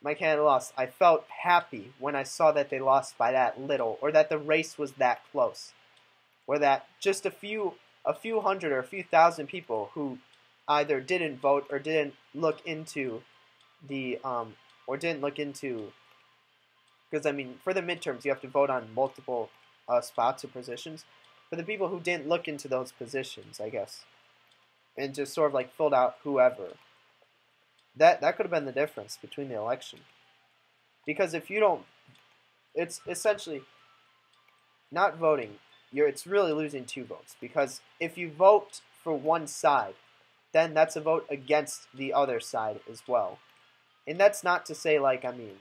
my Canada lost, I felt happy when I saw that they lost by that little or that the race was that close. Or that just a few a few hundred or a few thousand people who either didn't vote or didn't look into the um, or didn't look into because I mean for the midterms you have to vote on multiple uh, spots or positions. For the people who didn't look into those positions, I guess, and just sort of like filled out whoever, that that could have been the difference between the election. Because if you don't, it's essentially not voting. You're it's really losing two votes because if you vote for one side, then that's a vote against the other side as well. And that's not to say like I mean,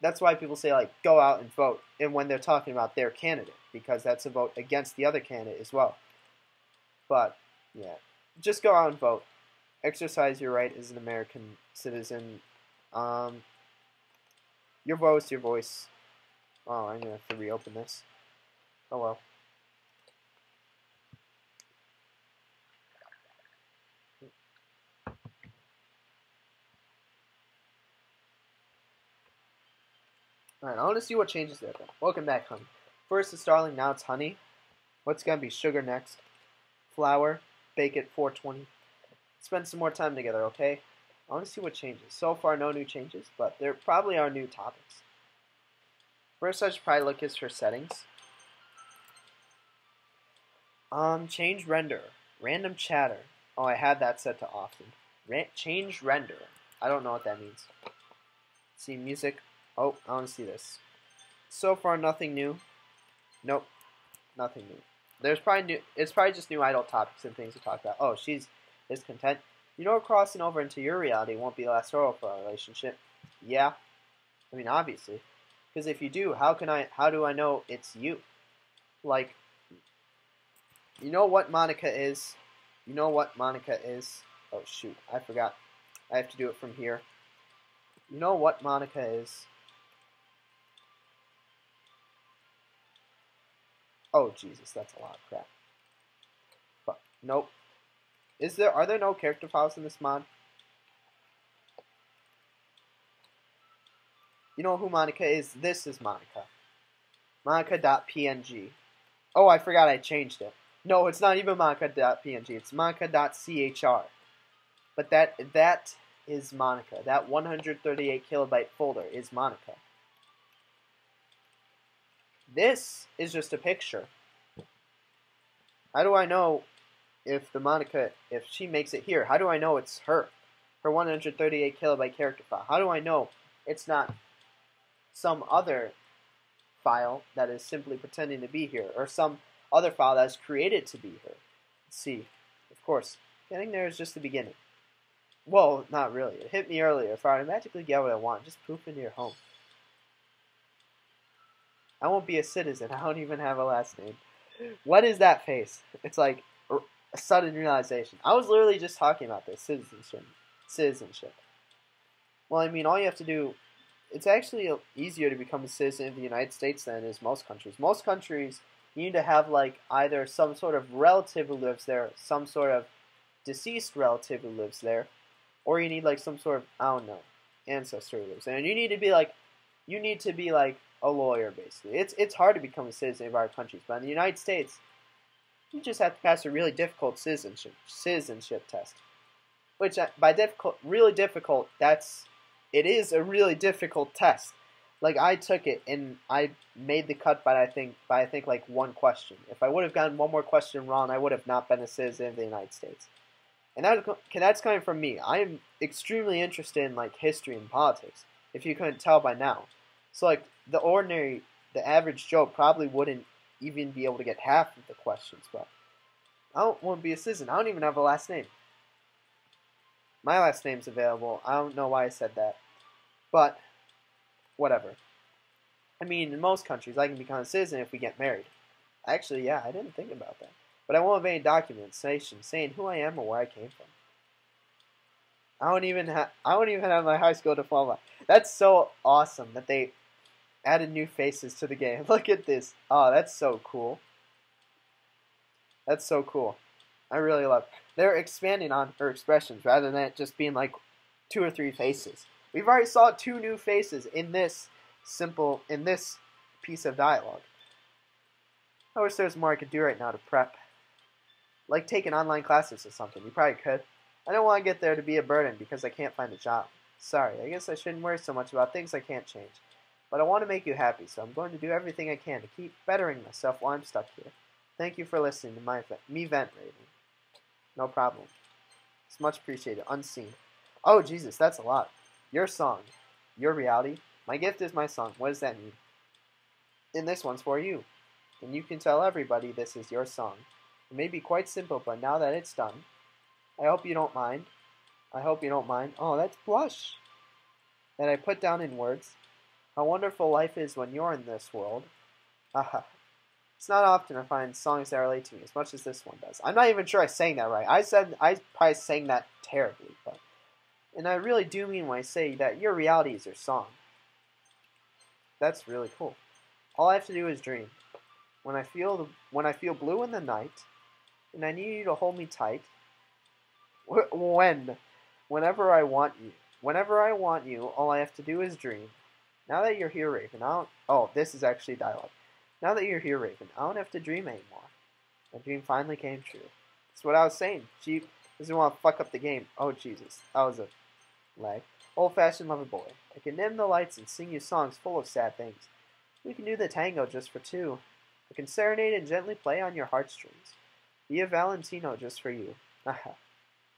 that's why people say like go out and vote and when they're talking about their candidate because that's a vote against the other candidate as well. But yeah, just go out and vote. Exercise your right as an American citizen. Um, your voice, your voice. Oh, I'm gonna have to reopen this. Oh well. Alright, I want to see what changes there. Welcome back, honey. First it's Starling, now it's honey. What's going to be sugar next? Flour, bake it 420. Spend some more time together, okay? I want to see what changes. So far, no new changes, but there probably are new topics. First, I should probably look at her settings. Um, change render. Random chatter. Oh, I had that set to often. Ra change render. I don't know what that means. See music. Oh, I want to see this. So far, nothing new. Nope, nothing new. There's probably new. It's probably just new idle topics and things to talk about. Oh, she's discontent. You know, crossing over into your reality won't be last hurdle for our relationship. Yeah, I mean obviously, because if you do, how can I? How do I know it's you? Like, you know what Monika is. You know what Monika is. Oh shoot, I forgot. I have to do it from here. You know what Monika is. Oh Jesus, that's a lot of crap. But nope. Is there are there no character files in this mod? You know who Monika is? This is Monika. Monika.png. Oh, I forgot I changed it. No, it's not even Monika.png. It's Monika.chr. But that that is Monika. That 138 kilobyte folder is Monika. This is just a picture. How do I know if the Monika, if she makes it here? How do I know it's her? Her 138 kilobyte character file. How do I know it's not some other file that is simply pretending to be here, or some other file that's created to be here? Let's see. Of course, getting there is just the beginning. Well, not really. It hit me earlier. If I magically get what I want, just poof into your home. I won't be a citizen. I don't even have a last name. what is that face? It's like a sudden realization. I was literally just talking about this citizenship. Citizenship. Well, I mean, all you have to do. It's actually easier to become a citizen of the United States than is most countries. Most countries, you need to have like either some sort of relative who lives there, some sort of deceased relative who lives there, or you need like some sort of I don't know ancestor who lives there, and you need to be like you need to be like a lawyer basically. It's it's hard to become a citizen of our countries, but in the United States, you just have to pass a really difficult citizenship citizenship test, which uh, by difficult really difficult that's it is a really difficult test. Like I took it and I made the cut by I think by I think like one question. If I would have gotten one more question wrong, I would have not been a citizen of the United States. And that, that's coming from me. I am extremely interested in like history and politics. If you couldn't tell by now, so like the ordinary, the average Joe probably wouldn't even be able to get half of the questions. But I don't want to be a citizen. I don't even have a last name. My last name's available. I don't know why I said that, but whatever. I mean, in most countries, I can become a citizen if we get married. Actually, yeah, I didn't think about that. But I won't have any documentation saying who I am or where I came from. I don't even have I don't even have my high school diploma. That's so awesome that they added new faces to the game. Look at this. Oh, that's so cool. That's so cool. I really love. It. They're expanding on her expressions rather than it just being like two or three faces. We've already saw two new faces in this simple in this piece of dialogue. I wish there was more I could do right now to prep like taking online classes or something. You probably could. I don't want to get there to be a burden because I can't find a job. Sorry, I guess I shouldn't worry so much about things I can't change. But I want to make you happy, so I'm going to do everything I can to keep bettering myself while I'm stuck here. Thank you for listening to my me vent, Raven. No problem. It's much appreciated. Unseen. Oh, Jesus, that's a lot. Your song. Your reality. My gift is my song. What does that mean? And this one's for you. And you can tell everybody this is your song. It may be quite simple, but now that it's done, I hope you don't mind. I hope you don't mind. Oh, that's blush. That I put down in words. How wonderful life is when you're in this world. Aha. It's not often I find songs that relate to me as much as this one does. I'm not even sure I sang that right. I said I probably sang that terribly, but and I really do mean when I say that your reality is your song. That's really cool. All I have to do is dream. When I feel the, when I feel blue in the night, and I need you to hold me tight. When? Whenever I want you. Whenever I want you, all I have to do is dream. Now that you're here, Raven, I don't. Oh, this is actually dialogue. Now that you're here, Raven, I don't have to dream anymore. My dream finally came true. That's what I was saying. She doesn't want to fuck up the game. Oh, Jesus. That was a lag. Old fashioned lover boy. I can dim the lights and sing you songs full of sad things. We can do the tango just for two. I can serenade and gently play on your heartstrings. Be a Valentino just for you. Haha.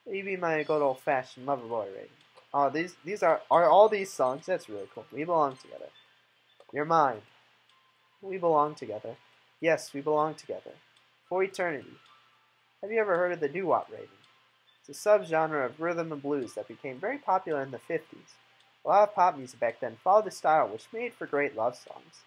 you be my good old fashioned lover boy, Raven. Oh, these these are are all these songs. That's really cool. We belong together. You're mine. We belong together. Yes, we belong together for eternity. Have you ever heard of the doo-wop, Raven? It's a subgenre of rhythm and blues that became very popular in the 50s. A lot of pop music back then followed the style, which made for great love songs.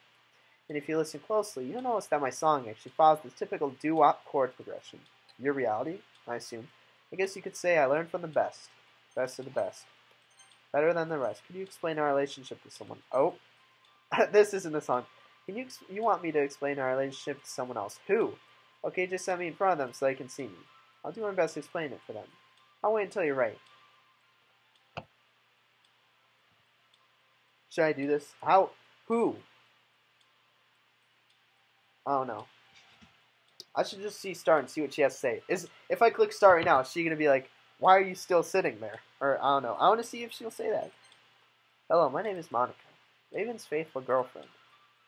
And if you listen closely, you'll notice that my song actually follows the typical doo-wop chord progression. Your reality, I assume. I guess you could say I learned from the best. Best of the best. Better than the rest. Can you explain our relationship to someone? Oh, this isn't a song. Can you you want me to explain our relationship to someone else? Who? Okay, just send me in front of them so they can see me. I'll do my best to explain it for them. I'll wait until you're right. Should I do this? How? Who? Oh no. I should just see Star and see what she has to say. Is if I click start right now, is she gonna be like, "Why are you still sitting there?" Or I don't know. I want to see if she'll say that. Hello, my name is Monika, Raven's faithful girlfriend.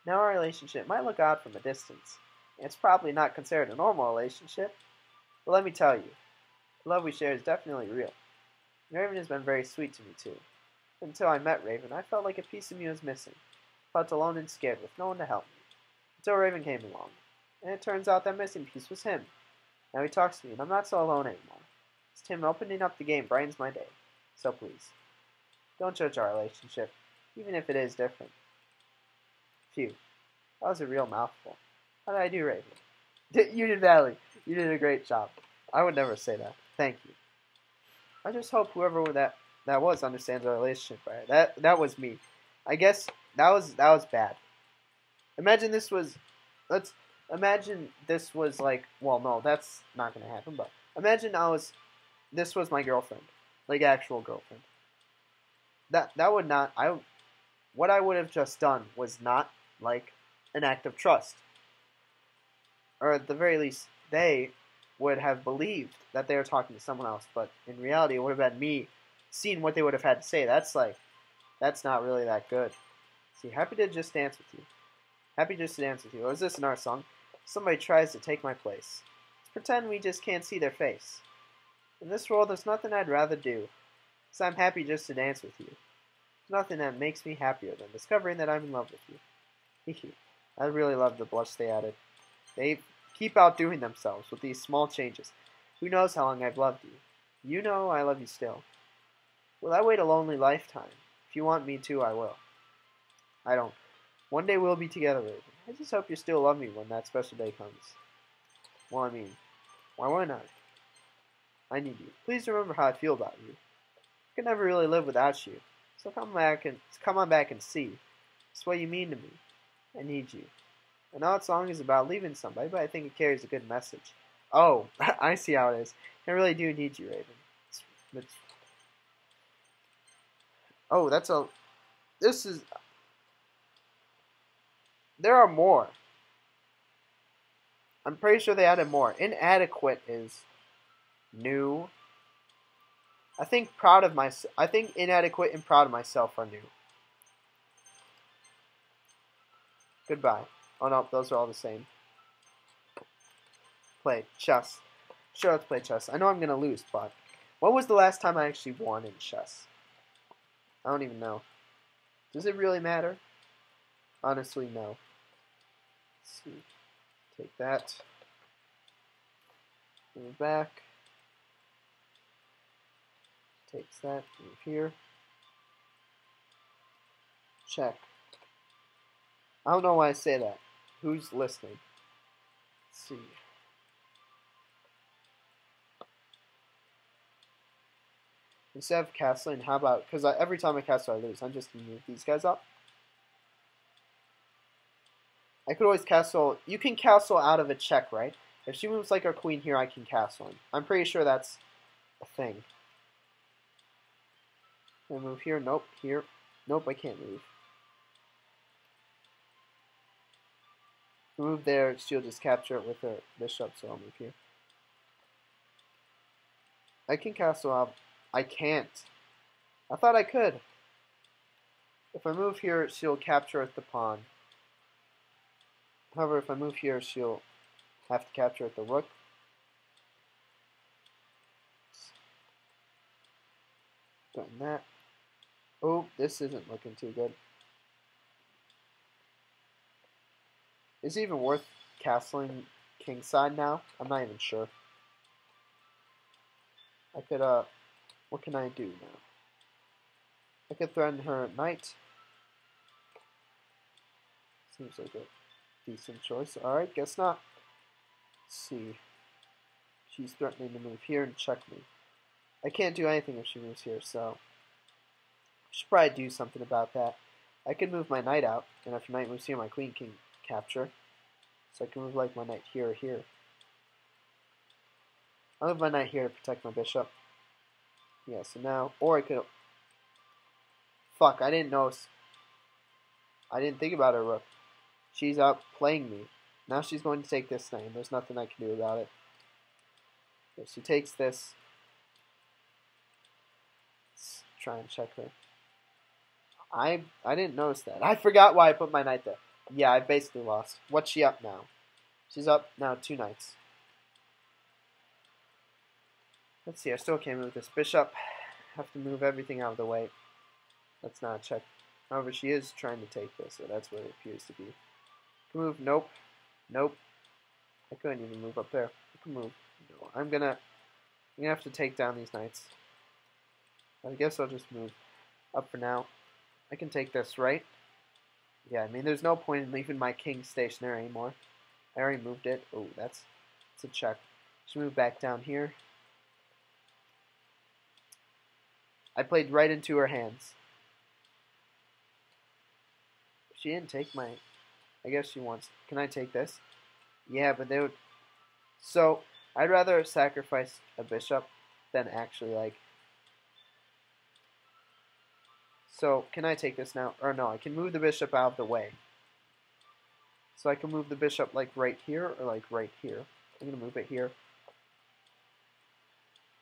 Now our relationship might look odd from a distance. It's probably not considered a normal relationship. But let me tell you, the love we share is definitely real. Raven has been very sweet to me too. Until I met Raven, I felt like a piece of me was missing. Felt alone and scared with no one to help me. Until Raven came along. And it turns out that missing piece was him. Now he talks to me, and I'm not so alone anymore. It's him opening up the game brightens my day. So please, don't judge our relationship, even if it is different. Phew, that was a real mouthful. How did I do, Raven? You did, Valley, you did a great job. I would never say that. Thank you. I just hope whoever that that was understands our relationship better. That that was me. I guess that was that was bad. Imagine this was let's imagine this was like well no that's not gonna happen but imagine I was this was my girlfriend. Like actual girlfriend. That that would not I what I would have just done was not like an act of trust. Or at the very least they would have believed that they were talking to someone else but in reality it would have been me seeing what they would have had to say. That's like that's not really that good. See happy to just dance with you. Happy just to dance with you. Oh, is this our song? Somebody tries to take my place. Let's pretend we just can't see their face. In this world, there's nothing I'd rather do, so I'm happy just to dance with you. There's nothing that makes me happier than discovering that I'm in love with you. Hee I really love the blush they added. They keep outdoing themselves with these small changes. Who knows how long I've loved you? You know I love you still. Will I wait a lonely lifetime? If you want me to, I will. I don't. One day we'll be together, Raven. I just hope you still love me when that special day comes. Well, I mean, why wouldn't I? I need you. Please remember how I feel about you. I can never really live without you. So come back and come on back and see. It's what you mean to me. I need you. I know that song is about leaving somebody, but I think it carries a good message. Oh, I see how it is. I really do need you, Raven. It's, it's... Oh, that's a. This is. There are more. I'm pretty sure they added more. Inadequate is new. I think proud of myself. I think inadequate and proud of myself are new. Goodbye. Oh no, those are all the same. Play chess. Sure, let's play chess. I know I'm gonna lose, but when was the last time I actually won in chess? I don't even know. Does it really matter? Honestly, no. Let's see. Take that. Move back. Takes that. Here. Check. I don't know why I say that. Who's listening? Let's see. Instead of castling, how about, because every time I castle I lose, I'm just going to move these guys up. I could always castle. You can castle out of a check, right? If she moves like her queen here, I can castle. I'm pretty sure that's a thing. Move here? Nope. Here? Nope, I can't move. Move there, she'll just capture it with her bishop, so I'll move here. I can castle out. I can't. I thought I could. If I move here, she'll capture with the pawn. However, if I move here, she'll have to capture at the rook. Done that. Oh, this isn't looking too good. Is it even worth castling kingside now? I'm not even sure. I could, uh, what can I do now? I could threaten her knight. Seems like a Decent choice. Alright, guess not. Let's see. She's threatening to move here and check me. I can't do anything if she moves here, so... Should probably do something about that. I could move my knight out, and if knight moves here, my queen can capture. So I can move like my knight here or here. I'll move my knight here to protect my bishop. Yeah, so now, or I could... Fuck, I didn't know... I didn't think about her rook. She's out playing me. Now she's going to take this thing. There's nothing I can do about it. If she takes this, let's try and check her. I I didn't notice that. I forgot why I put my knight there. Yeah, I basically lost. What's she up now? She's up now two knights. Let's see, I still can't move this bishop. have to move everything out of the way. That's not a check. However, she is trying to take this, so that's what it appears to be move. Nope. Nope. I couldn't even move up there. I can move. No, I'm gonna. I'm gonna have to take down these knights. I guess I'll just move up for now. I can take this, right? Yeah, I mean, there's no point in leaving my king stationary anymore. I already moved it. Oh, that's to check. She moved back down here. I played right into her hands. She didn't take my. I guess she wants. Can I take this? Yeah, but they would. So I'd rather sacrifice a bishop than actually like. So can I take this now? Or no, I can move the bishop out of the way. So I can move the bishop like right here or like right here. I'm gonna move it here.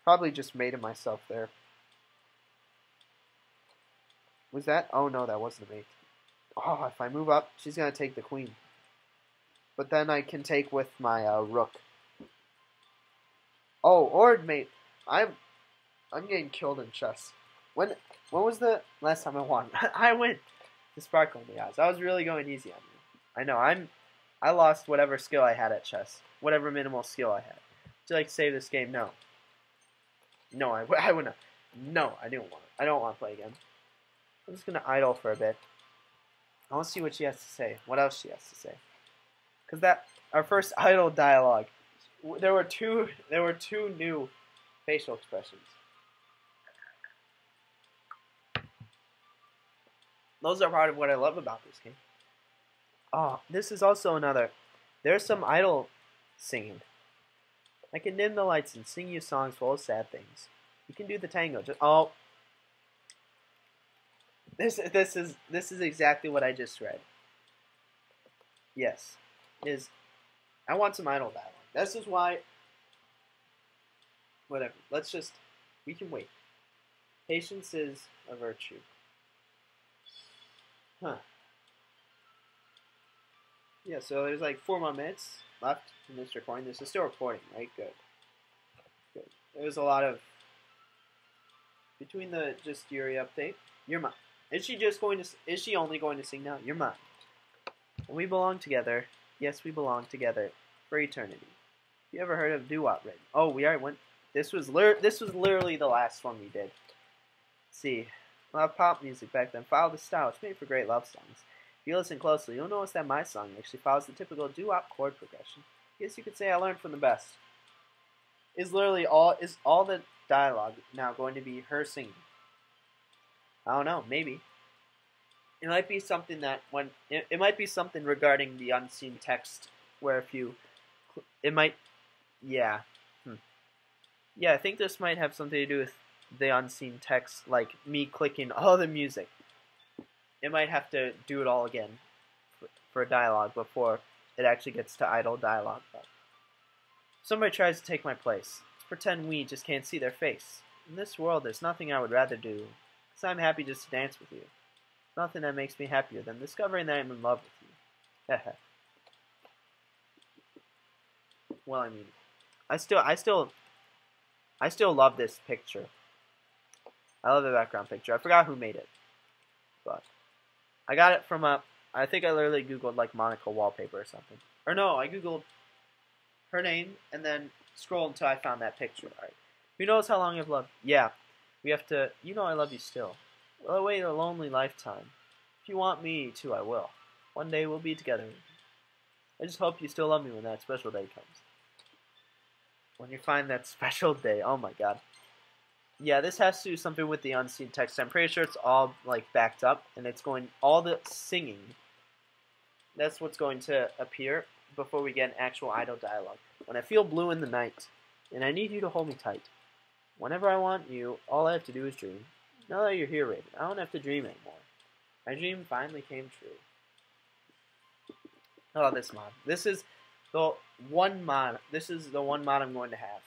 Probably just made it myself there. Was that? Oh no, that wasn't a mate. Oh, if I move up, she's gonna take the queen. But then I can take with my uh, rook. Oh, or mate, I'm I'm getting killed in chess. When when was the last time I won? I win. The sparkle in the eyes. I was really going easy on you. I know. I'm. I lost whatever skill I had at chess. Whatever minimal skill I had. Would you like to save this game? No. No, I, I would not. No, I don't want. I don't want to play again. I'm just gonna idle for a bit. I want to see what she has to say. What else she has to say? Because that our first idle dialogue, there were two. There were two new facial expressions. Those are part of what I love about this game. Oh, this is also another. There's some idle singing. I can dim the lights and sing you songs full of sad things. You can do the tango. Just oh, this this is this is exactly what I just read. Yes, is I want some idle dialogue. This is why. Whatever. Let's just we can wait. Patience is a virtue. Huh. Yeah, so there's like four more minutes left in this recording. This is still recording, right? Good. Good. There's a lot of between the just Yuri update. You're mine. Is she just going to? Is she only going to sing now? You're mine. And we belong together. Yes, we belong together for eternity. You ever heard of doo wop Raven? Oh, we already went. This was this was literally the last one we did. See. Love pop music back then. Follow the style. It's made for great love songs. If you listen closely, you'll notice that my song actually follows the typical doo-wop chord progression. I guess you could say I learned from the best. Is literally all is all the dialogue now going to be her singing? I don't know. Maybe it might be something that when it, it might be something regarding the unseen text where if you it might yeah hmm. yeah I think this might have something to do with the unseen text, like me clicking all the music. It might have to do it all again for, dialogue before it actually gets to idle dialogue. But somebody tries to take my place. Let's pretend we just can't see their face. In this world, there's nothing I would rather do, because I'm happy just to dance with you. Nothing that makes me happier than discovering that I'm in love with you. well, I mean, I still, I still, I still love this picture. I love the background picture. I forgot who made it, but I got it from a. I think I literally googled like Monika wallpaper or something. Or no, I googled her name and then scrolled until I found that picture. All right. Who knows how long I've loved? Yeah, we have to. You know I love you still. Well, wait a lonely lifetime. If you want me to, I will. One day we'll be together. I just hope you still love me when that special day comes. When you find that special day, oh my god. Yeah, this has to do something with the unseen text. I'm pretty sure it's all like backed up, and it's going all the singing. That's what's going to appear before we get an actual idle dialogue. When I feel blue in the night, and I need you to hold me tight. Whenever I want you, all I have to do is dream. Now that you're here, Raven, I don't have to dream anymore. My dream finally came true. Oh, this mod. This is the one mod. This is the one mod I'm going to have.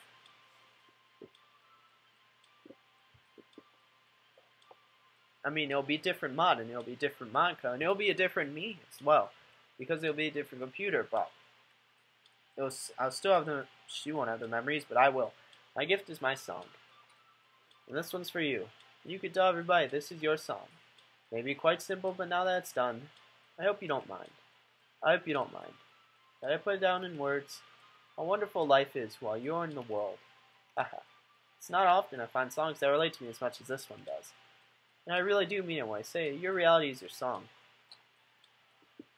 I mean, it'll be different mod, and it'll be different code, and it'll be a different me as well, because it'll be a different computer, but it'll, I'll still have the, she won't have the memories, but I will. My gift is my song. And this one's for you. You could tell everybody this is your song. Maybe quite simple, but now that it's done, I hope you don't mind. I hope you don't mind. That I put it down in words how wonderful life is while you're in the world. Haha. it's not often I find songs that relate to me as much as this one does. And I really do mean it when I say your reality is your song.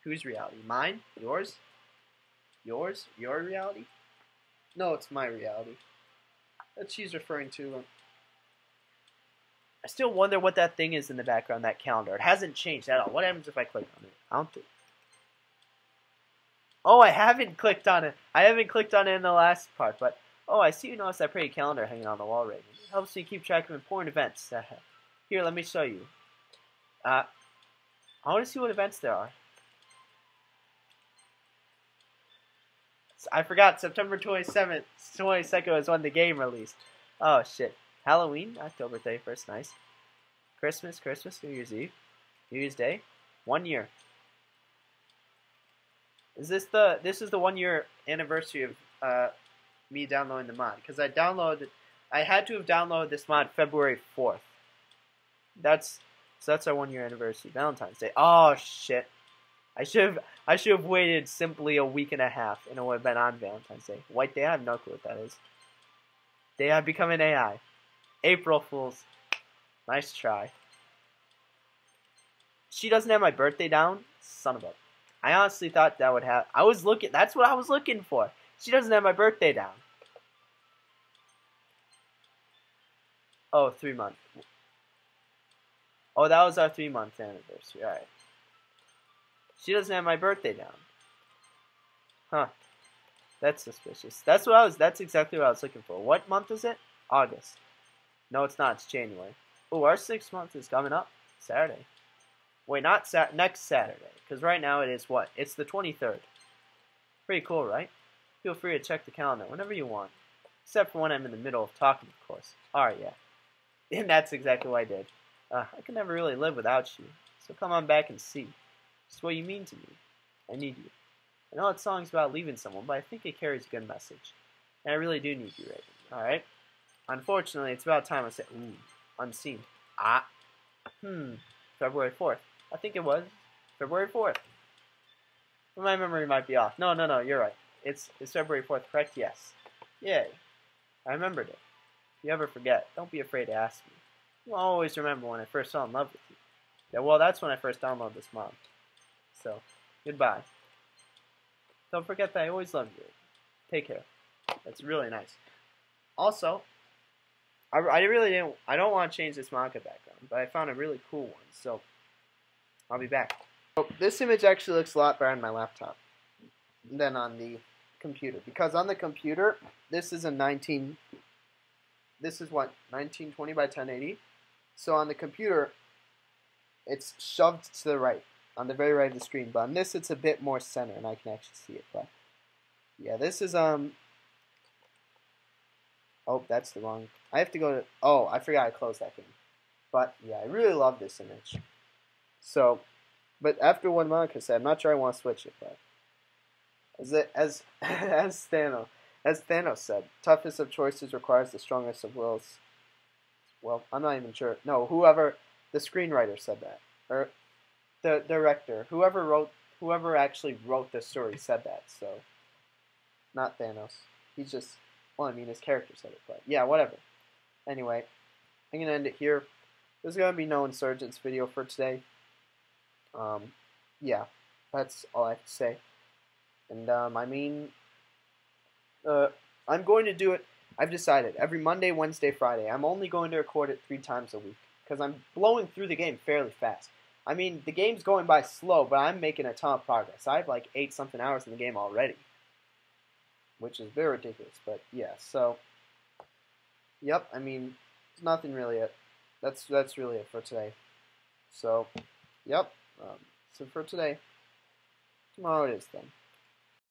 Whose reality? Mine? Yours? Yours? Your reality? No, it's my reality. That she's referring to. I still wonder what that thing is in the background, that calendar. It hasn't changed at all. What happens if I click on it? I don't think. Oh, I haven't clicked on it. I haven't clicked on it in the last part, but oh, I see you notice that pretty calendar hanging on the wall right now. It helps me keep track of important events. Here, let me show you. Uh, I want to see what events there are. I forgot September 27th, 22nd was when the game released. Oh shit. Halloween, October 31st, nice. Christmas, Christmas, New Year's Eve, New Year's Day, one year. Is this the this is the one year anniversary of uh, me downloading the mod because I downloaded I had to have downloaded this mod February 4th. That's so that's our one year anniversary, Valentine's Day. Oh shit. I should have I should have waited simply a week and a half and it would have been on Valentine's Day. White Day, I have no clue what that is. Day I've become an AI. April Fools. Nice try. She doesn't have my birthday down? Son of a I honestly thought that would have I was looking that's what I was looking for. She doesn't have my birthday down. Oh, three months. Oh, that was our three month anniversary. Alright. She doesn't have my birthday down. Huh. That's suspicious. That's what I was that's exactly what I was looking for. What month is it? August. No, it's not. It's January. Oh, our sixth month is coming up. Saturday. Wait, not sat next Saturday. Because right now it is what? It's the 23rd. Pretty cool, right? Feel free to check the calendar whenever you want. Except for when I'm in the middle of talking, of course. Alright, yeah. And that's exactly what I did. Uh, I can never really live without you. So come on back and see. Just what you mean to me. I need you. I know that song's about leaving someone, but I think it carries a good message. And I really do need you right now, Alright? Unfortunately, it's about time I said, ooh, unseen. Ah. Hmm. February 4th. I think it was. February 4th. My memory might be off. No, no, no, you're right. It's, it's February 4th, correct? Yes. Yay. I remembered it. If you ever forget, don't be afraid to ask me. You'll always remember when I first fell in love with you. Yeah, well, that's when I first downloaded this mod. So, goodbye. Don't forget that I always loved you. Take care. That's really nice. Also, I, I really didn't. I don't want to change this manga background, but I found a really cool one. So, I'll be back. So this image actually looks a lot better on my laptop than on the computer because on the computer this is a 19 this is what 1920 by 1080 so on the computer it's shoved to the right on the very right of the screen. But on this it's a bit more center and I can actually see it but yeah this is um oh that's the wrong I have to go to oh I forgot I closed that game but yeah I really love this image. So but after what Monika said I'm not sure I want to switch it but as it, as as Thanos as Thanos said, toughest of choices requires the strongest of wills. Well, I'm not even sure. No, whoever the screenwriter said that, or the director, whoever wrote, whoever actually wrote the story said that. So, not Thanos. He's just, well, I mean, his character said it, but yeah, whatever. Anyway, I'm gonna end it here. There's gonna be no insurgents video for today. Um, yeah, that's all I have to say. And um, I mean, uh, I'm going to do it. I've decided every Monday, Wednesday, Friday. I'm only going to record it three times a week because I'm blowing through the game fairly fast. I mean, the game's going by slow, but I'm making a ton of progress. I have like eight something hours in the game already, which is very ridiculous. But yeah, so yep. I mean, it's nothing really. It. That's that's really it for today. So, yep. Um, so for today, tomorrow it is then.